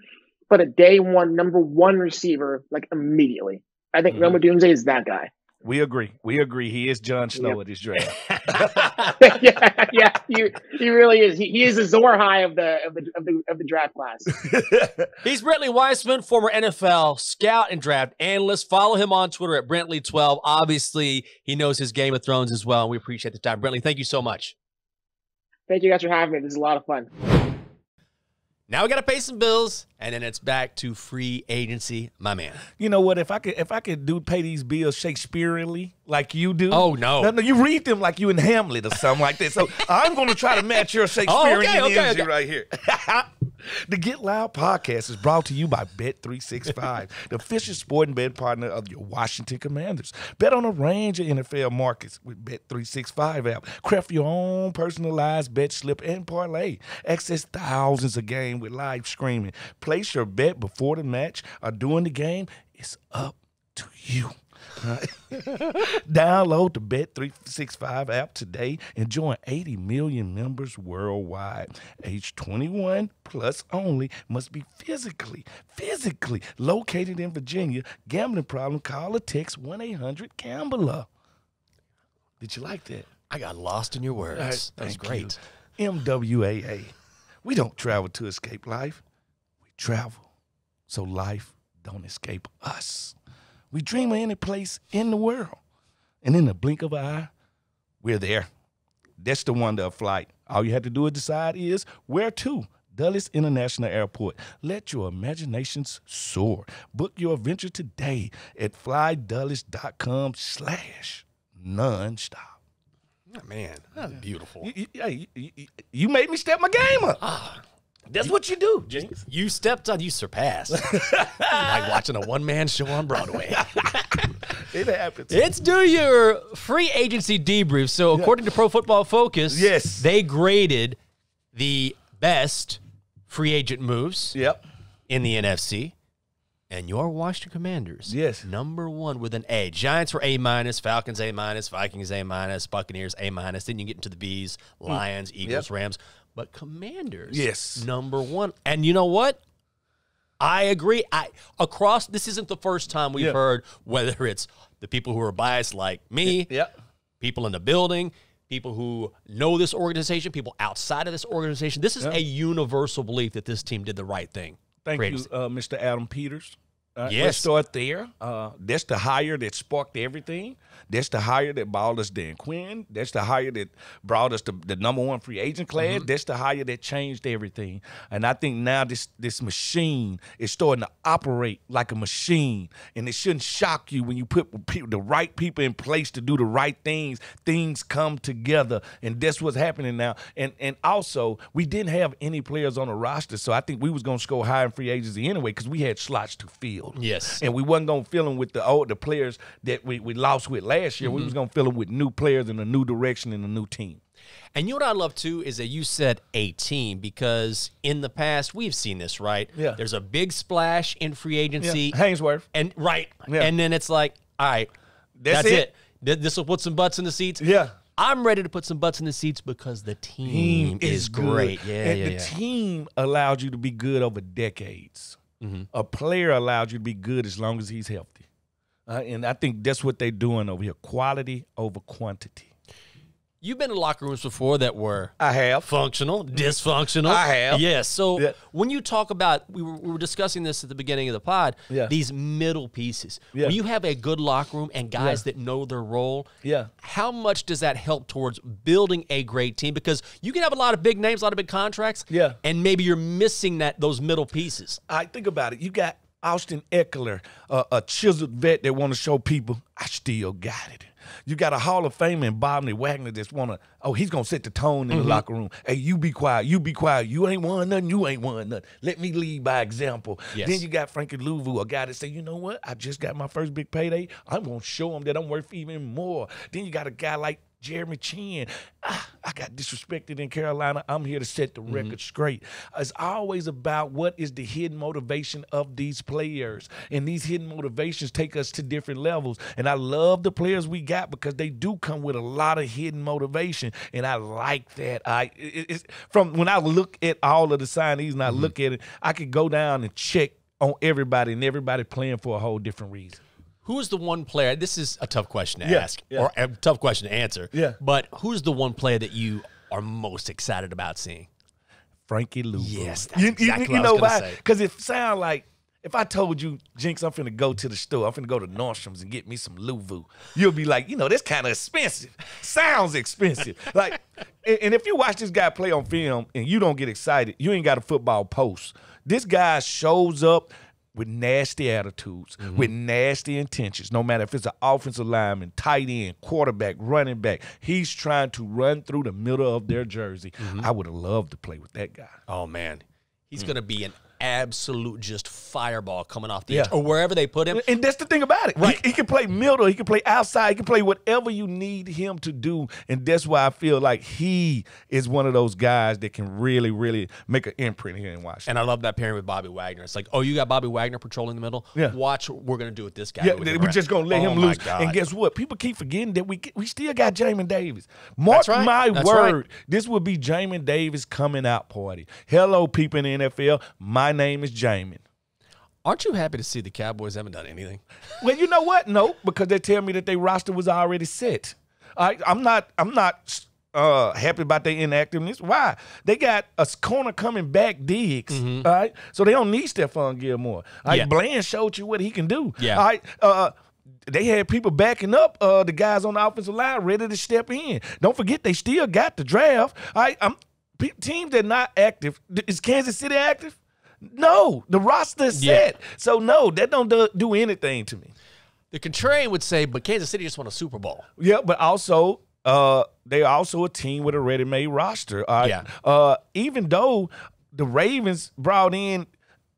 but a day one number one receiver like immediately. I think Mhm. Rome Odunze is that guy. We agree. We agree. He is Jon Snow at this draft. yeah, yeah, he, he really is. He, he is the Azor Ahai of the of the of the of the draft class. He's Brentley Weissman, former NFL scout and draft analyst. Follow him on Twitter at Brentley12. Obviously, he knows his Game of Thrones as well, and we appreciate the time. Brentley, thank you so much. Thank you guys for having me. This is a lot of fun. Now we got to pay some bills, and then it's back to free agency, my man. you know what? If I could, if I could do pay these bills Shakespeareanly like you do. Oh, no. no, no, you read them like you in Hamlet or something like that. So I'm going to try to match your Shakespearean Oh, okay, okay, energy okay. right here. the Get Loud podcast is brought to you by Bet365, the official sporting bet partner of your Washington Commanders. Bet on a range of NFL markets with Bet365 app. Craft your own personalized bet slip and parlay. Access thousands of games with live streaming. Place your bet before the match or during the game. It's up to you. Download the Bet365 app today and join 80 million members worldwide. Age 21 plus only must be physically, physically located in Virginia. Gambling problem, call or text 1 800 Gambler. Did you like that? I got lost in your words. Right, That's thank great. you. MWAA. We don't travel to escape life. We travel so life don't escape us. We dream of any place in the world. And in the blink of an eye, we're there. That's the wonder of flight. All you have to do is decide is where to. Dulles International Airport. Let your imaginations soar. Book your adventure today at flydulles.com slash nonstop. Oh, man, that's beautiful. You, you, you- you- you made me step my game up. Ah. That's what you do, Jenks. You stepped on, you surpassed. like watching a one man show on Broadway. It happens. It's do your free agency debrief. So, according to Pro Football Focus, Yes. they graded the best free agent moves Yep. in the NFC. And your Washington Commanders, Yes. number one with an A. Giants were A minus, Falcons A minus, Vikings A minus, Buccaneers A minus. Then you get into the B's, mm. Lions, Eagles, Rams. But Commanders, Yes. number one. And you know what? I agree. I across this isn't the first time we've Yeah. heard whether it's the people who are biased like me, Yep. people in the building, people who know this organization, people outside of this organization. This is Yeah. a universal belief that this team did the right thing. Thank Great. you, uh, Mr. Adam Peters. Uh, Yes. Let's start there. Uh, that's the hire that sparked everything. That's the hire that bought us Dan Quinn. That's the hire that brought us the, the number one free agent class. Mm-hmm. That's the hire that changed everything. And I think now this this machine is starting to operate like a machine. And it shouldn't shock you when you put the right people in place to do the right things. Things come together, and that's what's happening now. And and also we didn't have any players on the roster, so I think we was gonna score high in free agency anyway because we had slots to fill. Yes. And we wasn't gonna fill them with the old the players that we, we lost with last year. We was Mm-hmm. gonna fill them with new players in a new direction and a new team. And you know what I love too is that you said a team because in the past we've seen this, right? Yeah. There's a big splash in free agency. Haynesworth. And right. Yeah. And then it's like, all right, That's that's, it. it. This will put some butts in the seats. Yeah. I'm ready to put some butts in the seats because the team, is, good. great. Yeah, and yeah, the yeah. team allows you to be good over decades. Mm-hmm. A player allows you to be good as long as he's healthy. Uh, and I think that's what they're doing over here quality over quantity. You've been in locker rooms before that were I have. functional, dysfunctional. I have. Yes. So Yeah. when you talk about, we were, we were discussing this at the beginning of the pod. Yeah. These middle pieces. Yeah. When you have a good locker room and guys that know their role. Yeah. How much does that help towards building a great team? Because you can have a lot of big names, a lot of big contracts. Yeah. And maybe you're missing that those middle pieces. I think about it. You got Austin Ekeler, uh, a chiseled vet that want to show people I still got it. You got a Hall of Famer in Bobby Wagner that's want to. Oh, he's gonna set the tone in the mm-hmm. locker room. Hey, you be quiet. You be quiet. You ain't won nothing. You ain't won nothing. Let me lead by example. Yes. Then you got Frankie Luvu, a guy that say, you know what? I just got my first big payday. I'm gonna show him that I'm worth even more. Then you got a guy like Jeremy Chinn. Ah, I got disrespected in Carolina. I'm here to set the record straight. It's always about what is the hidden motivation of these players. And these hidden motivations take us to different levels. And I love the players we got because they do come with a lot of hidden motivation. And I like that. I it- it's from when I look at all of the signees and I look at it, I could go down and check on everybody and everybody playing for a whole different reason. Who is the one player? This is a tough question to Yeah, ask, yeah. or a tough question to answer. Yeah. But who's the one player that you are most excited about seeing? Frankie Lou. Yes, that's exactly what I know was why? Because it sound like if I told you, Jenks, I'm finna go to the store, I'm finna go to Nordstrom's and get me some Luvu. You'll be like, you know, that's kind of expensive. Sounds expensive. like, and, and if you watch this guy play on film and you don't get excited, you ain't got a football post. This guy shows up with nasty attitudes, Mm-hmm. with nasty intentions. No matter if it's an offensive lineman, tight end, quarterback, running back, he's trying to run through the middle of their jersey. Mm-hmm. I would have loved to play with that guy. Oh man, he's Mm. going to be an absolute just fireball coming off the Yeah. edge or wherever they put him. And that's the thing about it. Right. He, he can play middle, he can play outside, he can play whatever you need him to do. And that's why I feel like he is one of those guys that can really, really make an imprint here in Washington. And I love that pairing with Bobby Wagner. It's like, oh, you got Bobby Wagner patrolling the middle. Yeah. Watch what we're going to do with this guy. Yeah, we're around. just gonna let Oh, him loose. God. And guess what? People keep forgetting that we we still got Jamin Davis. Mark right. my That's right. word, this will be Jamin Davis coming out party. Hello, people in the NFL. My name is Jamin. Aren't you happy to see the Cowboys haven't done anything? Well, you know what? No, because they tell me that their roster was already set. I, I'm not. I'm not uh, happy about their inactiveness. Why? They got a corner coming back, Diggs. All right, so they don't need Stephon Gilmore. All right, Yeah. Bland showed you what he can do. Yeah. All right. Uh, they had people backing up uh, the guys on the offensive line ready to step in. Don't forget they still got the draft. All right, I'm, teams that not active. Is Kansas City active? No, the roster is Yeah. set. So no, that don't do, do anything to me. The contrarian would say, but Kansas City just won a Super Bowl. Yeah, but also uh they're also a team with a ready-made roster. Right? Yeah. Uh even though the Ravens brought in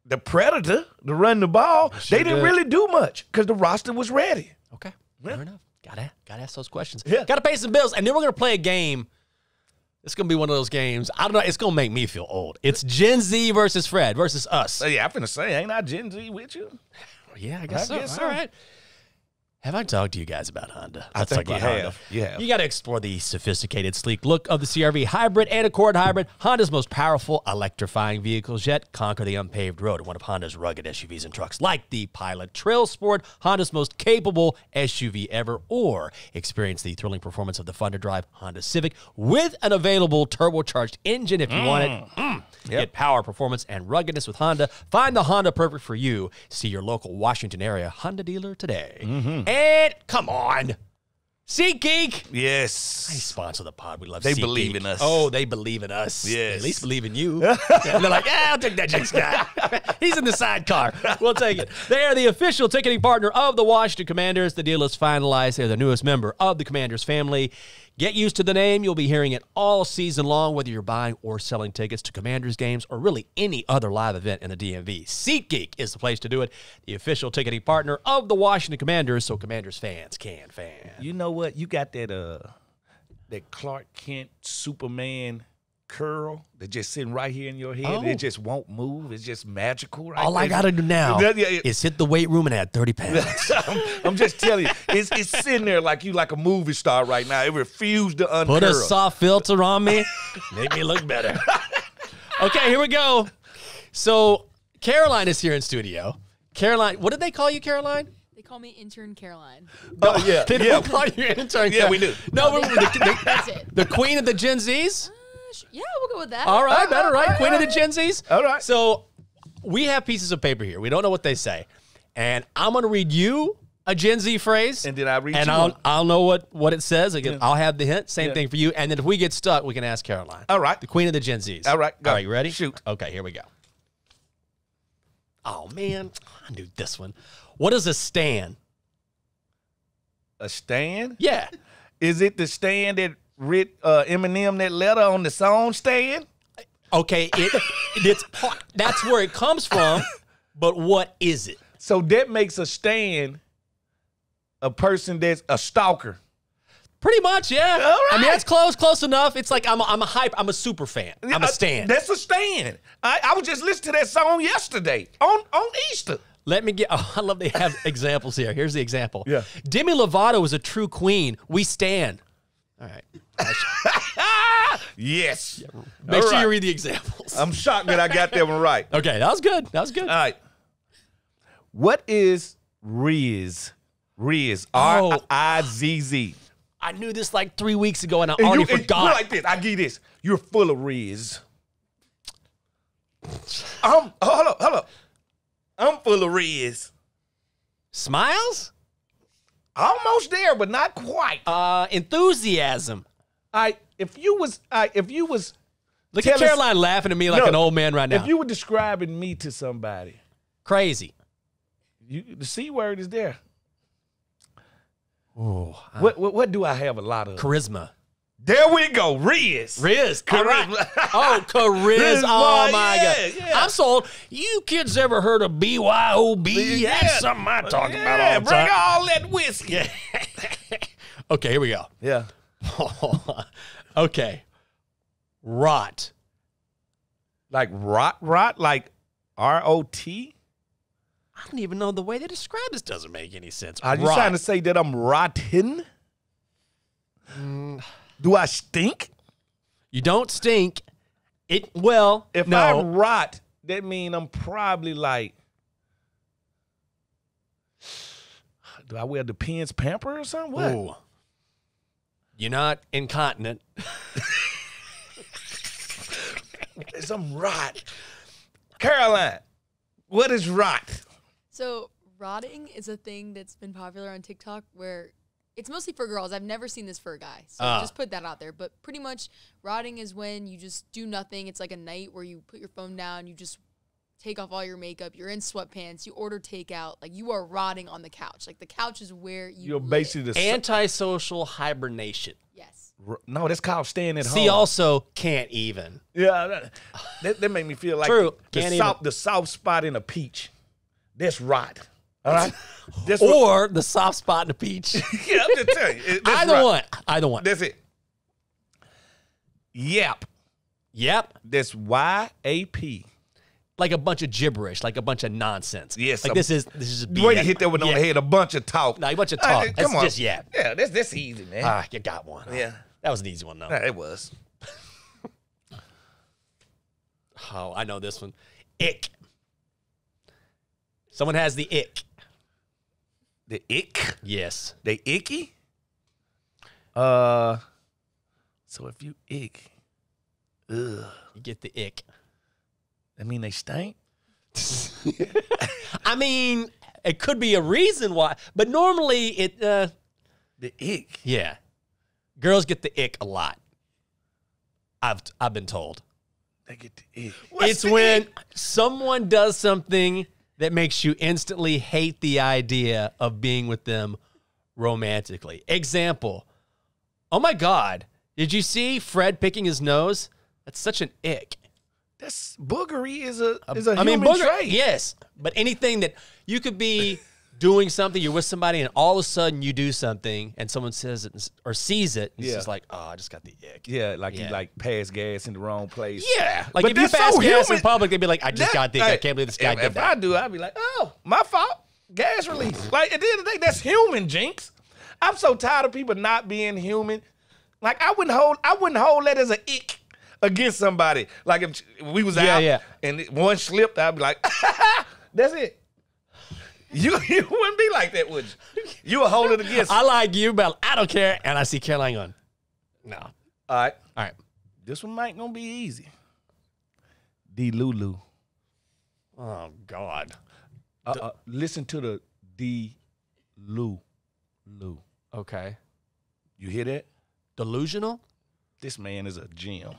the Predator to run the ball, Sure they didn't did. really do much because the roster was ready. Okay. Fair enough. Gotta gotta ask those questions. Yeah. Gotta pay some bills. And then we're gonna play a game. It's gonna be one of those games. I don't know. It's gonna make me feel old. It's Gen Z versus Fred versus us. Yeah, I'm finna say, ain't I Gen Z with you? Yeah, I guess I so. guess so. All right. Have I talked to you guys about Honda? I think talk you have. Honda. You have. You got to explore the sophisticated, sleek look of the CR-V Hybrid and Accord Hybrid, Honda's most powerful electrifying vehicles yet. Conquer the unpaved road in one of Honda's rugged SUVs and trucks, like the Pilot Trail Sport, Honda's most capable SUV ever, or experience the thrilling performance of the fun to drive Honda Civic with an available turbocharged engine if you want it. Mm. Get power, performance, and ruggedness with Honda. Find the Honda perfect for you. See your local Washington area Honda dealer today. Mm-hmm. Come on, SeatGeek. Yes. They Sponsor the pod. We love. They believe in us. Oh, they believe in us. They Yes. at least believe in you. and they're like, yeah, I'll take that Jenks guy. He's in the sidecar. We'll take it. They are the official ticketing partner of the Washington Commanders. The deal is finalized. They're the newest member of the Commanders family. Get used to the name. You'll be hearing it all season long, whether you're buying or selling tickets to Commanders games or really any other live event in the DMV. SeatGeek is the place to do it. The official ticketing partner of the Washington Commanders, so Commanders fans can fan. You know what? You got that uh that Clark Kent Superman curl that just sitting right here in your head. Oh. It just won't move. It's just magical, right? All I got to do now Yeah, yeah, yeah. is hit the weight room and add 30 pounds. I'm, I'm just telling you, it's it's sitting there like you like a movie star right now. It refused to uncurl. Put a soft filter on me, make me look better. okay, here we go. So Caroline is here in studio. Caroline, what did they call you, Caroline? They call me intern Caroline. oh yeah, They yeah. don't call you intern. Yeah, we do. No, They- the, the, That's it. the queen of the Gen Zs. Sh- yeah, we'll go with that. All right, better right. Queen of the Gen Zs. All right. So we have pieces of paper here. We don't know what they say, and I'm going to read you a Gen Z phrase, And then I read and you I'll one. I'll know what what it says. Again, I'll have the hint. Same Yeah. thing for you. And then if we get stuck, we can ask Caroline. All right. the queen of the Gen Zs. All right, go. All right, you ready? Shoot. Okay, here we go. Oh man, I knew this one. What is a stand? A stand? Yeah. Is it the stand that writ uh, Eminem that letter on the song stand? Okay, it it's part, that's where it comes from, but what is it? So that makes a stand a person that's a stalker. Pretty much, yeah. All I mean, right. that's close, close enough. It's like I'm a, I'm a hype. I'm a super fan. I'm a Uh, stan. That's a stand. I, I was just listening to that song yesterday on on Easter. Let me get. Oh, I love they have examples here. Here's the example. Yeah. Demi Lovato is a true queen. We stand. All right. Yes. Make All sure you read the examples. I'm shocked that I got that one right. okay, that was good. That was good. All right. What is Riz? Riz. Oh. R I Z Z. Oh. I knew this like three weeks ago, and I And already you- forgot. like this. I give you this. You're full of Riz. I'm hold up, hold up. I'm full of Riz. Smiles, Almost there, but not quite. uh, enthusiasm. I if you was I if you was Look at us- Caroline laughing at me like No, an old man right now. if you were describing me to somebody, Crazy. you the C word is there. Oh, What, what what do I have a lot of? charisma. There we go, Riz. Riz, right. Charisma. Oh, Chariz. Riz, Oh my yeah, god. yeah. I'm sold. You kids ever heard of BYOB? Yeah. That's something I talk yeah, about all the bring time. all that whiskey. okay, here we go. Yeah. okay. Rot. Like rot, rot, like R O T. I don't even know the way they describe this doesn't make any sense. Are you Rot. trying to say that I'm rotten? Mm. Do I stink? You don't stink. It well, If no. I rot, that mean I'm probably like. Do I wear the pins pamper or something? What? Ooh. You're not incontinent. Some rot. Caroline, what is rot? So rotting is a thing that's been popular on TikTok where it's mostly for girls. I've never seen this for a guy. So Ah. just put that out there. But pretty much rotting is when you just do nothing. It's like a night where you put your phone down, you just take off all your makeup, you're in sweatpants, you order takeout, like you are rotting on the couch. Like the couch is where you You're live. basically the. Antisocial hibernation. Yes. r- no, that's called staying at home. See, also can't even. Yeah, that, that, that made me feel like True. the, Can't soft, the soft spot in a peach. That's rot. All right. That's what, Or the soft spot in the peach. yeah, I'm just telling you. that's Either rot. one. Either one. That's it. Yap. Yep. That's Y A P. Like a bunch of gibberish, like a bunch of nonsense. Yes, Like a- this is this is The way you BS. hit that one on the head, a bunch of talk. No, a bunch of talk. That's come on. just yap. Yeah, that's that's easy, man. Ah, you got one. yeah, That was an easy one though. Yeah, it was. Oh, I know this one. Ick. Someone has the ick. The ick. Yes. They icky. Uh, so if you ick, ugh, You get the ick. that mean they stink. I mean, it could be a reason why, but normally it uh The ick. yeah. Girls get the ick a lot. I've I've been told. They get the ick. it's when someone does something that makes you instantly hate the idea of being with them romantically. Example. Oh my god, did you see Fred picking his nose? That's such an ick. that's boogery is a is a I mean, booger, trait. yes, but anything that you could be doing something, you're with somebody, and all of a sudden you do something, and someone says it or sees it, and it's just like, oh, I just got the ick. Yeah, like Yeah. you like pass gas in the wrong place. Yeah, like But if you pass so gas in public, they'd be like, I just That- got the ick. I can't believe this guy if, did if that. I do, I'd be like, oh, my fault. Gas release. Like at the end of the day, that's human, Jenks. I'm so tired of people not being human. Like I wouldn't hold, I wouldn't hold that as an ick against somebody. Like if we was Yeah, out yeah. and one slipped, I'd be like, that's it. You you wouldn't be like that, would you? You would hold it against. I like you, but I don't care. And I see Caroline going, no. All All right, right. this one might gonna be easy. D Lulu. Oh, God. Uh, uh, listen to the D Lu Lu. Okay. You hear that? Delusional? This man is a gem.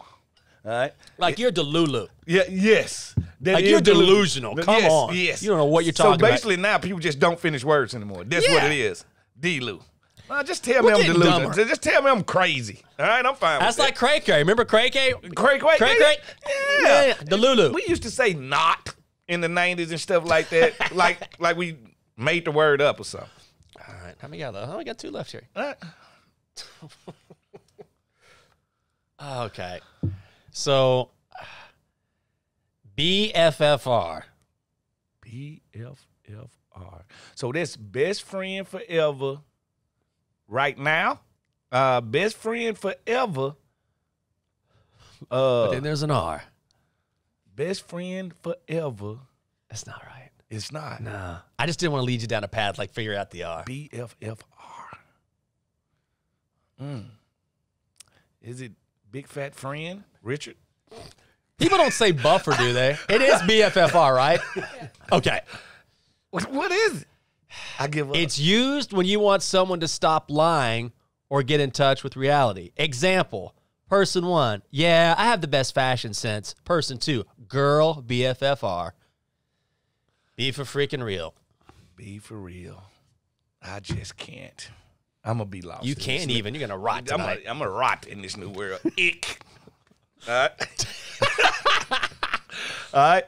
All right. Like you're Delulu. Yeah. Yes. That Like you're delu- delusional. Come yes, on. Yes. You don't know what you're talking about. So about. basically, now people just don't finish words anymore. That's what it is. D Lu. Well, just tell We're me I'm delusional. dumber. Just tell me I'm crazy. All right, I'm fine. That's like Cray Cray. Remember Cray Cray? Cray Cray. Cray yeah, Cray? Yeah. yeah. Delulu. We used to say not in the '90s and stuff like that, like like we made the word up or something. All right. How many got left? Oh, we got two left here. Uh. All right. Okay. So BFFR. BFFR. So that's best friend forever. Right now, uh, best friend forever. Uh But then there's an R. best friend forever. That's not right. It's not Nah. I just didn't want to lead you down a path like figure out the R. BFFR. Mm. Is it big fat friend Richard? People don't say buffer, do they? It is BFFR, right? Okay. What, what is it? I give up. It's used when you want someone to stop lying or get in touch with reality. Example Person one, yeah, I have the best fashion sense. Person two, girl, BFFR. Be for freaking real. be for real. I just can't. I'm gonna be lost. You can't new- even. You're going to rot I'm tonight. a, I'm a rot in this new world. Ick. All right. All right.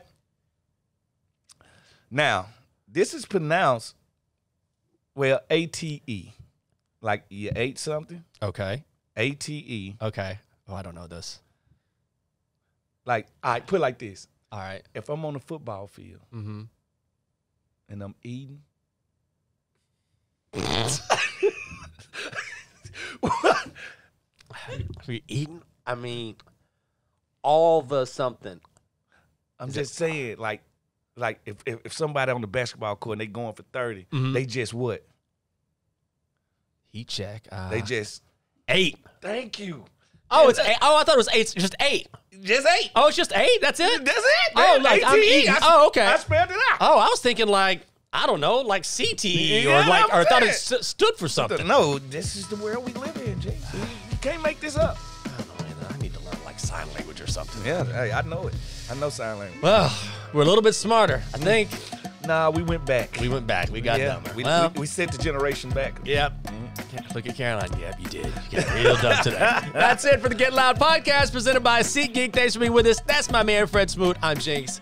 Now, this is pronounced well A T E, like you ate something. Okay. A T E, Okay. Oh, I don't know this. like I put it like this: All right. if I'm on a football field Mm-hmm. and I'm eating, what? Are you eating? I mean, all the something. I'm just saying, like, like if, if if somebody on the basketball court and they going for 30, Mhm. they just what? Heat check. Uh, They just eight. thank you. Oh, it's eight. Oh, I thought it was eight. Just eight. Just eight. Oh, it's just eight. That's it. That's it. Oh, like I'm eating. Oh, okay. I spelled it out. Oh, I was thinking like I don't know, like CTE Yeah, or like, I'm or I thought it st- stood for something. No, this is the world we live in, Jay. You can't make this up. Something. Yeah, hey, I know it. I know sign language. Well, we're a little bit smarter. I think Nah, we went back. we went back. We got yeah, dumber. we, well, we, we sent the generation back. Yep. Mm-hmm. Look at Caroline. Yep, you did. You got real dumb today. That's it for the Get Loud podcast presented by SeatGeek. Thanks for being with us. That's my man, Fred Smoot. I'm Jenks.